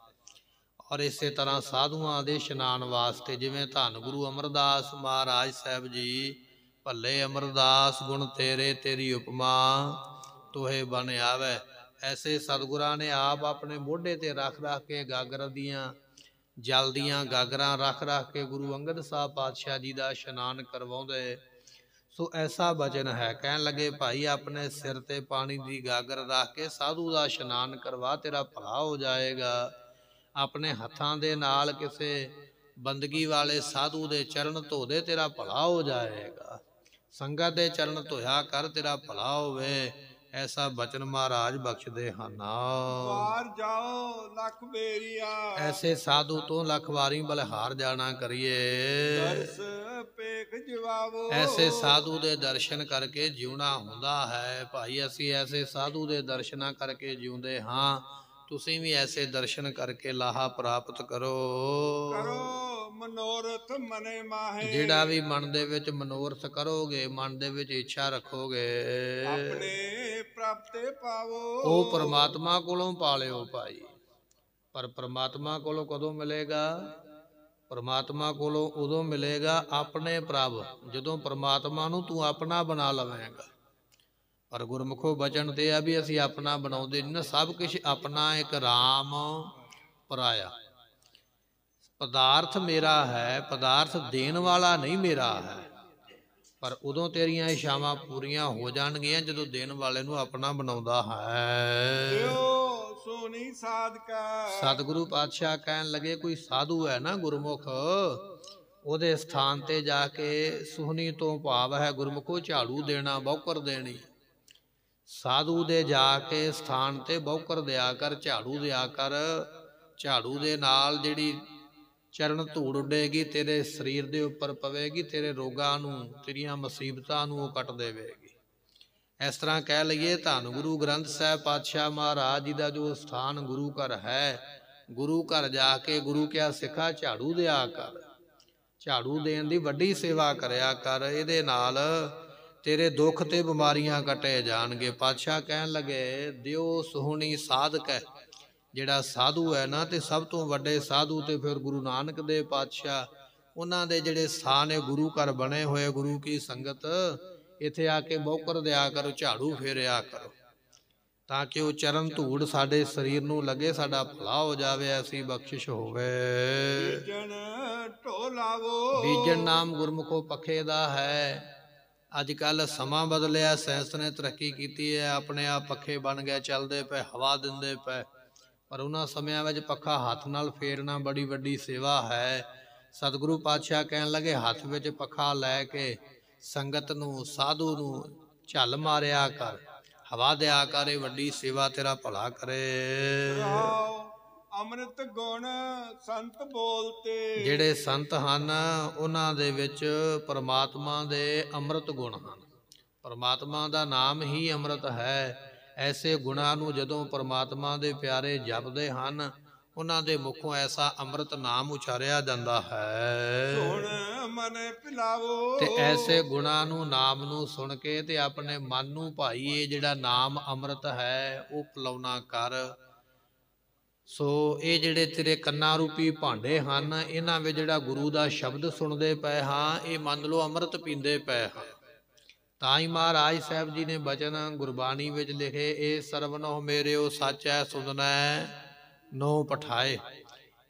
ਔਰ ਇਸੇ ਤਰ੍ਹਾਂ ਸਾਧੂਆਂ ਦੇ ਇਸ਼ਨਾਨ ਵਾਸਤੇ ਜਿਵੇਂ ਧੰਨ ਗੁਰੂ ਅਮਰਦਾਸ ਮਹਾਰਾਜ ਸਾਹਿਬ ਜੀ, ਭੱਲੇ ਅਮਰਦਾਸ, ਗੁਣ ਤੇਰੇ, ਤੇਰੀ ਉਪਮਾ, ਤੋਹੇ ਬਨ ਆਵੇ। ਐਸੇ ਸਤਿਗੁਰਾਂ ਨੇ ਆਪ ਆਪਣੇ ਮੋਢੇ ਤੇ ਰੱਖ ਰੱਖ ਕੇ ਗਾਗਰ ਦੀਆਂ, ਜਲ ਦੀਆਂ ਗਾਗਰਾਂ ਰੱਖ ਰੱਖ ਕੇ ਗੁਰੂ ਅੰਗਦ ਸਾਹਿਬ ਪਾਤਸ਼ਾਹ ਜੀ ਦਾ ਇਸ਼ਨਾਨ ਕਰਵਾਉਂਦੇ। ਸੋ ਐਸਾ ਬਚਨ ਹੈ। ਕਹਿਣ ਲੱਗੇ, ਭਾਈ, ਆਪਣੇ ਸਿਰ ਤੇ ਪਾਣੀ ਦੀ ਗਾਗਰ ਰੱਖ ਕੇ ਸਾਧੂ ਦਾ ਇਸ਼ਨਾਨ ਕਰਵਾ, ਤੇਰਾ ਭਲਾ ਹੋ ਜਾਏਗਾ। ਆਪਣੇ ਹੱਥਾਂ ਦੇ ਨਾਲ ਕਿਸੇ ਬੰਦਗੀ ਵਾਲੇ ਸਾਧੂ ਦੇ ਚਰਨ ਧੋਦੇ ਤੇਰਾ ਭਲਾ ਹੋ ਜਾਏਗਾ। ਸੰਗਤ ਦੇ ਚਰਨ ਧੋਇਆ ਕਰ ਤੇਰਾ ਭਲਾ ਹੋਵੇ ਐਸਾ ਬਚਨ ਮਹਾਰਾਜ ਬਖਸ਼ਦੇ ਹਨ। ਬਾਹਰ ਜਾਓ ਲੱਖ ਬੇਰੀਆ ਐਸੇ ਸਾਧੂ ਤੋਂ ਲੱਖ ਵਾਰੀ ਬਲਿਹਾਰ ਜਾਣਾ ਕਰੀਏ। ਦਰਸ ਪੇਖ ਜਵਾਵੋ। ਐਸੇ ਸਾਧੂ ਦੇ ਦਰਸ਼ਨ ਕਰਕੇ ਜਿਉਣਾ ਹੁੰਦਾ ਹੈ। ਭਾਈ ਅਸੀਂ ਐਸੇ ਸਾਧੂ ਦੇ ਦਰਸ਼ਨਾਂ ਕਰਕੇ ਜਿਉਂਦੇ ਹਾਂ। ਤੁਸੀਂ ਵੀ ਐਸੇ ਦਰਸ਼ਨ ਕਰਕੇ ਲਾਹਾ ਪ੍ਰਾਪਤ ਕਰੋ। ਕਰੋ ਮਨੋਰਥ ਮਨੇ ਮਾਹੇ। ਜਿਹੜਾ ਵੀ ਮਨ ਦੇ ਵਿੱਚ ਮਨੋਰਥ ਕਰੋਗੇ ਮਨ ਦੇ ਵਿੱਚ ਇੱਛਾ ਰੱਖੋਗੇ ਆਪਣੇ ਪ੍ਰਾਪਤੇ ਪਾਵੋ। ਉਹ ਪ੍ਰਮਾਤਮਾ ਕੋਲੋਂ ਪਾਲਿਓ ਭਾਈ। ਪਰ ਪ੍ਰਮਾਤਮਾ ਕੋਲੋਂ ਕਦੋਂ ਮਿਲੇਗਾ? ਪ੍ਰਮਾਤਮਾ ਕੋਲੋਂ ਉਦੋਂ ਮਿਲੇਗਾ ਆਪਣੇ ਪ੍ਰਭ ਜਦੋਂ ਪ੍ਰਮਾਤਮਾ ਨੂੰ ਤੂੰ ਆਪਣਾ ਬਣਾ ਲਵੇਂਗਾ। ਪਰ ਗੁਰਮੁਖੋ ਬਚਨ ਤੇ ਆ ਵੀ ਅਸੀਂ ਆਪਣਾ ਬਣਾਉਂਦੇ ਨਹੀਂ ਨਾ ਸਭ ਕੁਝ ਆਪਣਾ ਇੱਕ ਰਾਮ ਪਰਾਇਆ। ਪਦਾਰਥ ਮੇਰਾ ਹੈ ਪਦਾਰਥ ਦੇਣ ਵਾਲਾ ਨਹੀਂ ਮੇਰਾ ਹੈ। ਪਰ ਉਦੋਂ ਤੇਰੀਆਂ ਇਸ਼ਾਵਾਂ ਪੂਰੀਆਂ ਹੋ ਜਾਣਗੀਆਂ ਜਦੋਂ ਦੇਣ ਵਾਲੇ ਨੂੰ ਆਪਣਾ ਬਣਾਉਂਦਾ ਹੈ। ਦਿਓ ਸੋਨੀ ਸਾਧਕਾ। ਸਤਿਗੁਰੂ ਪਾਤਸ਼ਾਹ ਕਹਿਣ ਲੱਗੇ ਕੋਈ ਸਾਧੂ ਹੈ ਨਾ ਗੁਰਮੁਖ? ਉਹਦੇ ਸਥਾਨ ਤੇ ਜਾ ਕੇ ਸੁਹਣੀ ਤੋਂ ਭਾਵ ਹੈ ਗੁਰਮੁਖੋ ਝਾੜੂ ਦੇਣਾ ਬੌਕਰ ਦੇਣੀ। ਸਾਧੂ ਦੇ ਜਾ ਕੇ ਸਥਾਨ ਤੇ ਬੌਕਰ ਦਿਆ ਕਰ, ਝਾੜੂ ਦਿਆ ਕਰ। ਝਾੜੂ ਦੇ ਨਾਲ ਜਿਹੜੀ ਚਰਨ ਧੂੜ ਉੱਡੇਗੀ, ਤੇਰੇ ਸਰੀਰ ਦੇ ਉੱਪਰ ਪਵੇਗੀ, ਤੇਰੇ ਰੋਗਾਂ ਨੂੰ, ਤੇਰੀਆਂ ਮੁਸੀਬਤਾਂ ਨੂੰ ਉਹ ਕੱਟ ਦੇਵੇਗੀ। ਇਸ ਤਰ੍ਹਾਂ ਕਹਿ ਲਈਏ, ਧੰਨ ਗੁਰੂ ਗ੍ਰੰਥ ਸਾਹਿਬ ਪਾਤਸ਼ਾਹ ਮਹਾਰਾਜ ਜੀ ਦਾ ਜੋ ਸਥਾਨ ਗੁਰੂ ਘਰ ਹੈ, ਗੁਰੂ ਘਰ ਜਾ ਕੇ ਗੁਰੂ ਕਿਆ ਸਿੱਖਾ, ਝਾੜੂ ਦਿਆ ਕਰ। ਝਾੜੂ ਦੇਣ ਦੀ ਵੱਡੀ ਸੇਵਾ ਕਰਿਆ ਕਰ। ਇਹਦੇ ਨਾਲ ਤੇਰੇ ਦੁੱਖ ਤੇ ਬਿਮਾਰੀਆਂ ਕੱਟੇ ਜਾਣਗੇ। ਪਾਤਸ਼ਾਹ ਕਹਿਣ ਲੱਗੇ ਦਿਓ ਸੁਹਣੀ ਸਾਧਕ ਹੈ ਜਿਹੜਾ ਸਾਧੂ ਹੈ ਨਾ ਤੇ ਸਭ ਤੋਂ ਵੱਡੇ ਸਾਧੂ ਤੇ ਫਿਰ ਗੁਰੂ ਨਾਨਕ ਦੇ ਪਾਤਸ਼ਾਹ। ਉਹਨਾਂ ਦੇ ਜਿਹੜੇ ਸਥਾਨ ਹੈ ਗੁਰੂ ਘਰ ਬਣੇ ਹੋਏ ਗੁਰੂ ਕੀ ਸੰਗਤ? ਇੱਥੇ ਆ ਕੇ ਬੌਕਰ ਦਿਆ ਕਰੋ ਝਾੜੂ ਫੇਰਿਆ ਕਰੋ। ਤਾਂ ਕਿ ਉਹ ਚਰਨ ਧੂੜ ਸਾਡੇ ਸਰੀਰ ਨੂੰ ਲੱਗੇ ਸਾਡਾ ਭਲਾ ਹੋ ਜਾਵੇ ਐਸੀ ਬਖਸ਼ਿਸ਼ ਹੋਵੇ। ਜਨ ਢੋਲਾਵੋ। ਬੀਜਣ ਨਾਮ ਗੁਰਮੁਖੋ ਪੱਖੇ ਦਾ ਹੈ। ਅੱਜ ਕੱਲ ਸਮਾਂ ਬਦਲਿਆ ਸਾਇੰਸ ਨੇ ਤਰੱਕੀ ਕੀਤੀ ਹੈ, ਆਪਣੇ ਆਪ ਪੱਖੇ ਬਣ ਗਏ, ਚੱਲਦੇ ਪਏ, ਹਵਾ ਦਿੰਦੇ ਪਏ। ਪਰ ਉਹਨਾਂ ਸਮਿਆਂ ਵਿੱਚ ਪੱਖਾ ਹੱਥ ਨਾਲ ਫੇਰਨਾ ਬੜੀ ਵੱਡੀ ਸੇਵਾ ਹੈ। ਸਤਿਗੁਰੂ ਪਾਤਸ਼ਾਹ ਕਹਿਣ ਲੱਗੇ, ਹੱਥ ਵਿੱਚ ਪੱਖਾ ਲੈ ਕੇ ਸੰਗਤ ਨੂੰ, ਸਾਧੂ ਨੂੰ ਝੱਲ ਮਾਰਿਆ ਕਰ। ਹਵਾ ਦਿਆ ਕਰੇ ਵੱਡੀ ਸੇਵਾ ਤੇਰਾ ਭਲਾ ਕਰੇ। ਅੰਮ੍ਰਿਤ ਗੁਣ ਸੰਤ ਬੋਲਤੇ ਜਿਹੜੇ ਸੰਤ ਹਨ ਉਹਨਾਂ ਦੇ ਵਿੱਚ ਪਰਮਾਤਮਾ ਦੇ ਅੰਮ੍ਰਿਤ ਗੁਣ ਹਨ। ਪਰਮਾਤਮਾ ਦਾ ਨਾਮ ਹੀ ਅੰਮ੍ਰਿਤ ਹੈ। ਐਸੇ ਗੁਣਾਂ ਨੂੰ ਜਦੋਂ ਪਰਮਾਤਮਾ ਦੇ ਪਿਆਰੇ ਜਪਦੇ ਹਨ ਉਹਨਾਂ ਦੇ ਮੁਖੋਂ ਐਸਾ ਅੰਮ੍ਰਿਤ ਨਾਮ ਉਚਾਰਿਆ ਜਾਂਦਾ ਹੈ। ਸੁਣ ਮਨ ਪਿਲਾਵੋ। ਤੇ ਐਸੇ ਗੁਣਾਂ ਨੂੰ ਨਾਮ ਨੂੰ ਸੁਣ ਕੇ ਤੇ ਆਪਣੇ ਮਨ ਨੂੰ ਭਾਈ ਇਹ ਜਿਹੜਾ ਨਾਮ ਅੰਮ੍ਰਿਤ ਹੈ ਉਹ ਪਲਾਉਣਾ ਕਰ। ਸੋ ਇਹ ਜਿਹੜੇ ਤੇਰੇ ਕੰਨਾਂ ਰੂਪੀ ਭਾਂਡੇ ਹਨ, ਇਹਨਾਂ ਵਿੱਚ ਜਿਹੜਾ ਗੁਰੂ ਦਾ ਸ਼ਬਦ ਸੁਣਦੇ ਪਏ ਹਾਂ, ਇਹ ਮੰਨ ਲਓ ਅੰਮ੍ਰਿਤ ਪੀਂਦੇ ਪਏ ਹਾਂ। ਤਾਂ ਹੀ ਮਹਾਰਾਜ ਸਾਹਿਬ ਜੀ ਨੇ ਬਚਨ ਗੁਰਬਾਣੀ ਵਿੱਚ ਲਿਖੇ ਇਹ ਸਰਵਨੋ ਮੇਰਿਓ, ਸੱਚੈ ਸੁਣਨੈ ਨੋ ਪਠਾਏ।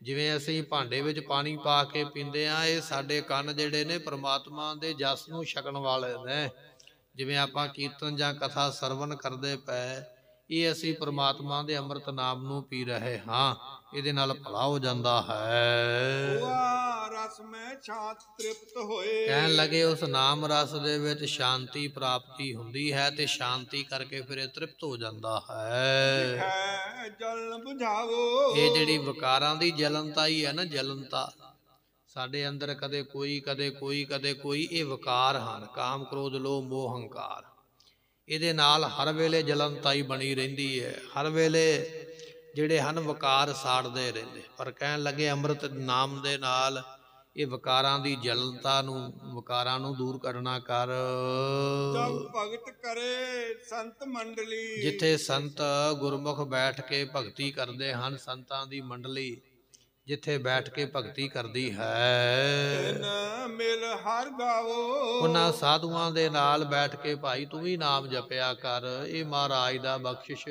ਜਿਵੇਂ ਅਸੀਂ ਭਾਂਡੇ ਵਿੱਚ ਪਾਣੀ ਪਾ ਕੇ ਪੀਂਦੇ ਆ ਇਹ ਸਾਡੇ ਕੰਨ ਜਿਹੜੇ ਨੇ ਪ੍ਰਮਾਤਮਾ ਦੇ ਜਸ ਨੂੰ ਛਕਣ ਵਾਲੇ ਨੇ। ਜਿਵੇਂ ਆਪਾਂ ਕੀਰਤਨ ਜਾਂ ਕਥਾ ਸਰਵਨ ਕਰਦੇ ਪਏ ਇਹ ਅਸੀਂ ਪ੍ਰਮਾਤਮਾ ਦੇ ਅੰਮ੍ਰਿਤ ਨਾਮ ਨੂੰ ਪੀ ਰਹੇ ਹਾਂ। ਇਹਦੇ ਨਾਲ ਭਲਾ ਹੋ ਜਾਂਦਾ ਹੈ। ਹੁਆ ਰਸ ਮੈਂ ਛਾਤ ਤ੍ਰਿਪਤ ਹੋਏ। ਕਹਿਣ ਲੱਗੇ ਉਸ ਨਾਮ ਰਸ ਦੇ ਵਿੱਚ ਸ਼ਾਂਤੀ ਪ੍ਰਾਪਤੀ ਹੁੰਦੀ ਹੈ ਤੇ ਸ਼ਾਂਤੀ ਕਰਕੇ ਫਿਰ ਇਹ ਤ੍ਰਿਪਤ ਹੋ ਜਾਂਦਾ ਹੈ। ਬੁਝਾਵੋ। ਇਹ ਜਿਹੜੀ ਵਿਕਾਰਾਂ ਦੀ ਜਲਨਤਾ ਹੀ ਹੈ ਨਾ ਜਲਨਤਾ ਸਾਡੇ ਅੰਦਰ ਕਦੇ ਕੋਈ ਕਦੇ ਕੋਈ ਕਦੇ ਕੋਈ ਇਹ ਵਿਕਾਰ ਹਨ। ਕਾਮ ਕ੍ਰੋਧ ਲੋਭ ਮੋਹ ਹੰਕਾਰ। ਇਹਦੇ ਨਾਲ ਹਰ ਵੇਲੇ ਜਲਨਤਾ ਹੀ ਬਣੀ ਰਹਿੰਦੀ ਹੈ। ਹਰ ਵੇਲੇ ਜਿਹੜੇ ਹਨ ਵਿਕਾਰ ਸਾੜਦੇ ਰਹਿੰਦੇ। ਪਰ ਕਹਿਣ ਲੱਗੇ ਅੰਮ੍ਰਿਤ ਨਾਮ ਦੇ ਨਾਲ ਇਹ ਵਿਕਾਰਾਂ ਦੀ ਜਲਨਤਾ ਨੂੰ ਵਿਕਾਰਾਂ ਨੂੰ ਦੂਰ ਕਰਨਾ ਕਰ। ਜਬ ਭਗਤ ਕਰੇ ਸੰਤ ਮੰਡਲੀ। ਜਿੱਥੇ ਸੰਤ ਗੁਰਮੁਖ ਬੈਠ ਕੇ ਭਗਤੀ ਕਰਦੇ ਹਨ ਸੰਤਾਂ ਦੀ ਮੰਡਲੀ ਜਿੱਥੇ ਬੈਠ ਕੇ ਭਗਤੀ ਕਰਦੀ ਹੈ। ਮਿਲ ਹਰ ਗਾਵੋ ਉਹਨਾਂ ਸਾਧੂਆਂ ਦੇ ਨਾਲ ਬੈਠ ਕੇ ਭਾਈ ਤੂੰ ਵੀ ਨਾਮ ਜਪਿਆ ਕਰ। ਇਹ ਮਹਾਰਾਜ ਦਾ ਬਖਸ਼ਿਸ਼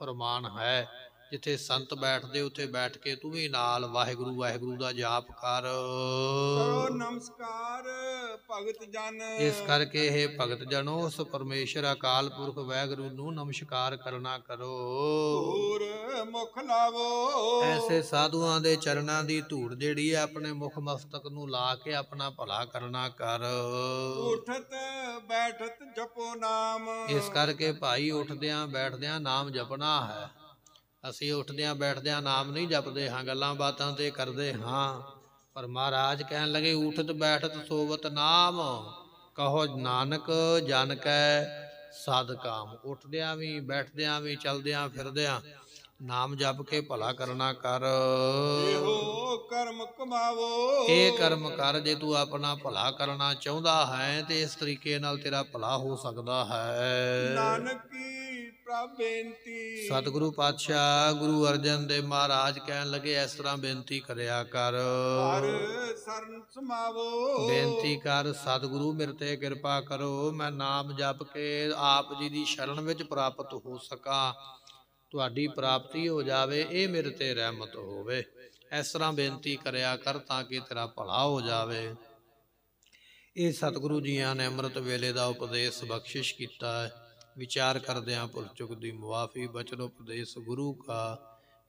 ਫਰਮਾਨ ਹੈ। ਜਿੱਥੇ ਸੰਤ ਬੈਠਦੇ ਉੱਥੇ ਬੈਠ ਕੇ ਤੂੰ ਵੀ ਨਾਲ ਵਾਹਿਗੁਰੂ ਵਾਹਿਗੁਰੂ ਦਾ ਜਾਪ ਕਰ। ਕਰੋ ਨਮਸਕਾਰ ਭਗਤ ਜਨ। ਇਸ ਕਰਕੇ ਇਹ ਭਗਤ ਜਨੋ ਉਸ ਪਰਮੇਸ਼ਰ ਅਕਾਲ ਪੁਰਖ ਵਾਹਿਗੁਰੂ ਨੂੰ ਨਮਸਕਾਰ ਕਰਨਾ ਕਰੋ। ਹੋਰ ਮੁਖ ਲਾਵੋ। ਐਸੇ ਸਾਧੂਆਂ ਦੇ ਚਰਨਾਂ ਦੀ ਧੂੜ ਜਿਹੜੀ ਹੈ ਆਪਣੇ ਮੁਖ ਮਸਤਕ ਨੂੰ ਲਾ ਕੇ ਆਪਣਾ ਭਲਾ ਕਰਨਾ ਕਰ। ਉਠਤ ਬੈਠਤ ਜਪੋ ਨਾਮ। ਇਸ ਕਰਕੇ ਭਾਈ ਉੱਠਦਿਆਂ ਬੈਠਦਿਆਂ ਨਾਮ ਜਪਣਾ ਹੈ। ਅਸੀਂ ਉੱਠਦਿਆਂ ਬੈਠਦਿਆਂ ਨਾਮ ਨਹੀਂ ਜਪਦੇ ਹਾਂ ਗੱਲਾਂ ਬਾਤਾਂ ਤੇ ਕਰਦੇ ਹਾਂ। ਪਰ ਮਹਾਰਾਜ ਕਹਿਣ ਲੱਗੇ ਉਠਤ ਬੈਠਤ ਸੋਵਤ ਨਾਮ ਕਹੋ ਨਾਨਕ ਜਨ ਕੈ ਸਦ ਕਾਮ। ਉੱਠਦਿਆਂ ਵੀ ਬੈਠਦਿਆਂ ਵੀ ਚਲਦਿਆਂ ਫਿਰਦਿਆਂ ਨਾਮ ਜਪ ਕੇ ਭਲਾ ਕਰਨਾ ਕਰ। ਇਹੋ ਕਰਮ ਕਮਾਵੋ। ਇਹ ਕਰਮ ਕਰ ਜੇ ਤੂੰ ਆਪਣਾ ਭਲਾ ਕਰਨਾ ਚਾਹੁੰਦਾ ਹੈ ਤੇ ਇਸ ਤਰੀਕੇ ਨਾਲ ਤੇਰਾ ਭਲਾ ਹੋ ਸਕਦਾ ਹੈ। ਨਾਨਕੀ ਪ੍ਰਭ ਬੇਨਤੀ। ਸਤਿਗੁਰੂ ਪਾਤਸ਼ਾਹ ਗੁਰੂ ਅਰਜਨ ਦੇਵ ਮਹਾਰਾਜ ਕਹਿਣ ਲੱਗੇ ਇਸ ਤਰ੍ਹਾਂ ਬੇਨਤੀ ਕਰਿਆ ਕਰ। ਹਰ ਸਰਨ ਸਮਾਵੋ। ਬੇਨਤੀ ਕਰ ਸਤਿਗੁਰੂ ਮੇਰੇ ਤੇ ਕਿਰਪਾ ਕਰੋ ਮੈਂ ਨਾਮ ਜਪ ਕੇ ਆਪ ਜੀ ਦੀ ਸ਼ਰਨ ਵਿੱਚ ਪ੍ਰਾਪਤ ਹੋ ਸਕਾਂ। ਤੁਹਾਡੀ ਪ੍ਰਾਪਤੀ ਹੋ ਜਾਵੇ ਇਹ ਮੇਰੇ ਤੇ ਰਹਿਮਤ ਹੋਵੇ। ਇਸ ਤਰ੍ਹਾਂ ਬੇਨਤੀ ਕਰਿਆ ਕਰ ਤਾਂ ਕਿ ਤੇਰਾ ਭਲਾ ਹੋ ਜਾਵੇ। ਇਹ ਸਤਿਗੁਰੂ ਜੀਆਂ ਨੇ ਅੰਮ੍ਰਿਤ ਵੇਲੇ ਦਾ ਉਪਦੇਸ਼ ਬਖਸ਼ਿਸ਼ ਕੀਤਾ ਹੈ। ਵਿਚਾਰ ਕਰਦਿਆਂ ਭੁੱਲ ਚੁੱਕ ਦੀ ਮੁਆਫੀ ਬਚਨ ਉਪਦੇਸ਼ ਗੁਰੂ ਕਾ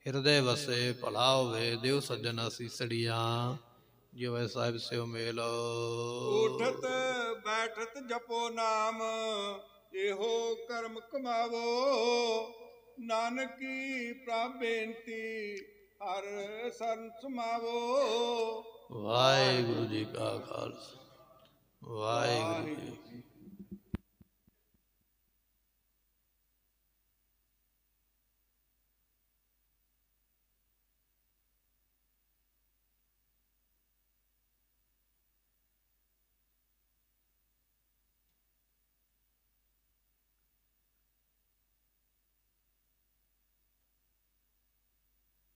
ਹਿਰਦੇ ਵਸੇ ਭਲਾ ਹੋਵੇ ਦਿਓ ਸੱਜਣ ਅਸੀਸੜੀਆਂ ਜਿਵੇਂ ਸਾਹਿਬ ਸਿਓ ਮੇਲ। ਉਠਤ ਬੈਠਤ ਜਪੋ ਨਾਮ ਇਹੋ ਕਰਮ ਕਮਾਵੋ। ਨਾਨਕੀ ਪ੍ਰਭ ਬੇਨਤੀ ਹਰ ਸਰਨ ਸਮਾਵੋ। ਵਾਹਿਗੁਰੂ ਜੀ ਕਾ ਖਾਲਸਾ ਵਾਹਿਗੁਰੂ ਜੀ।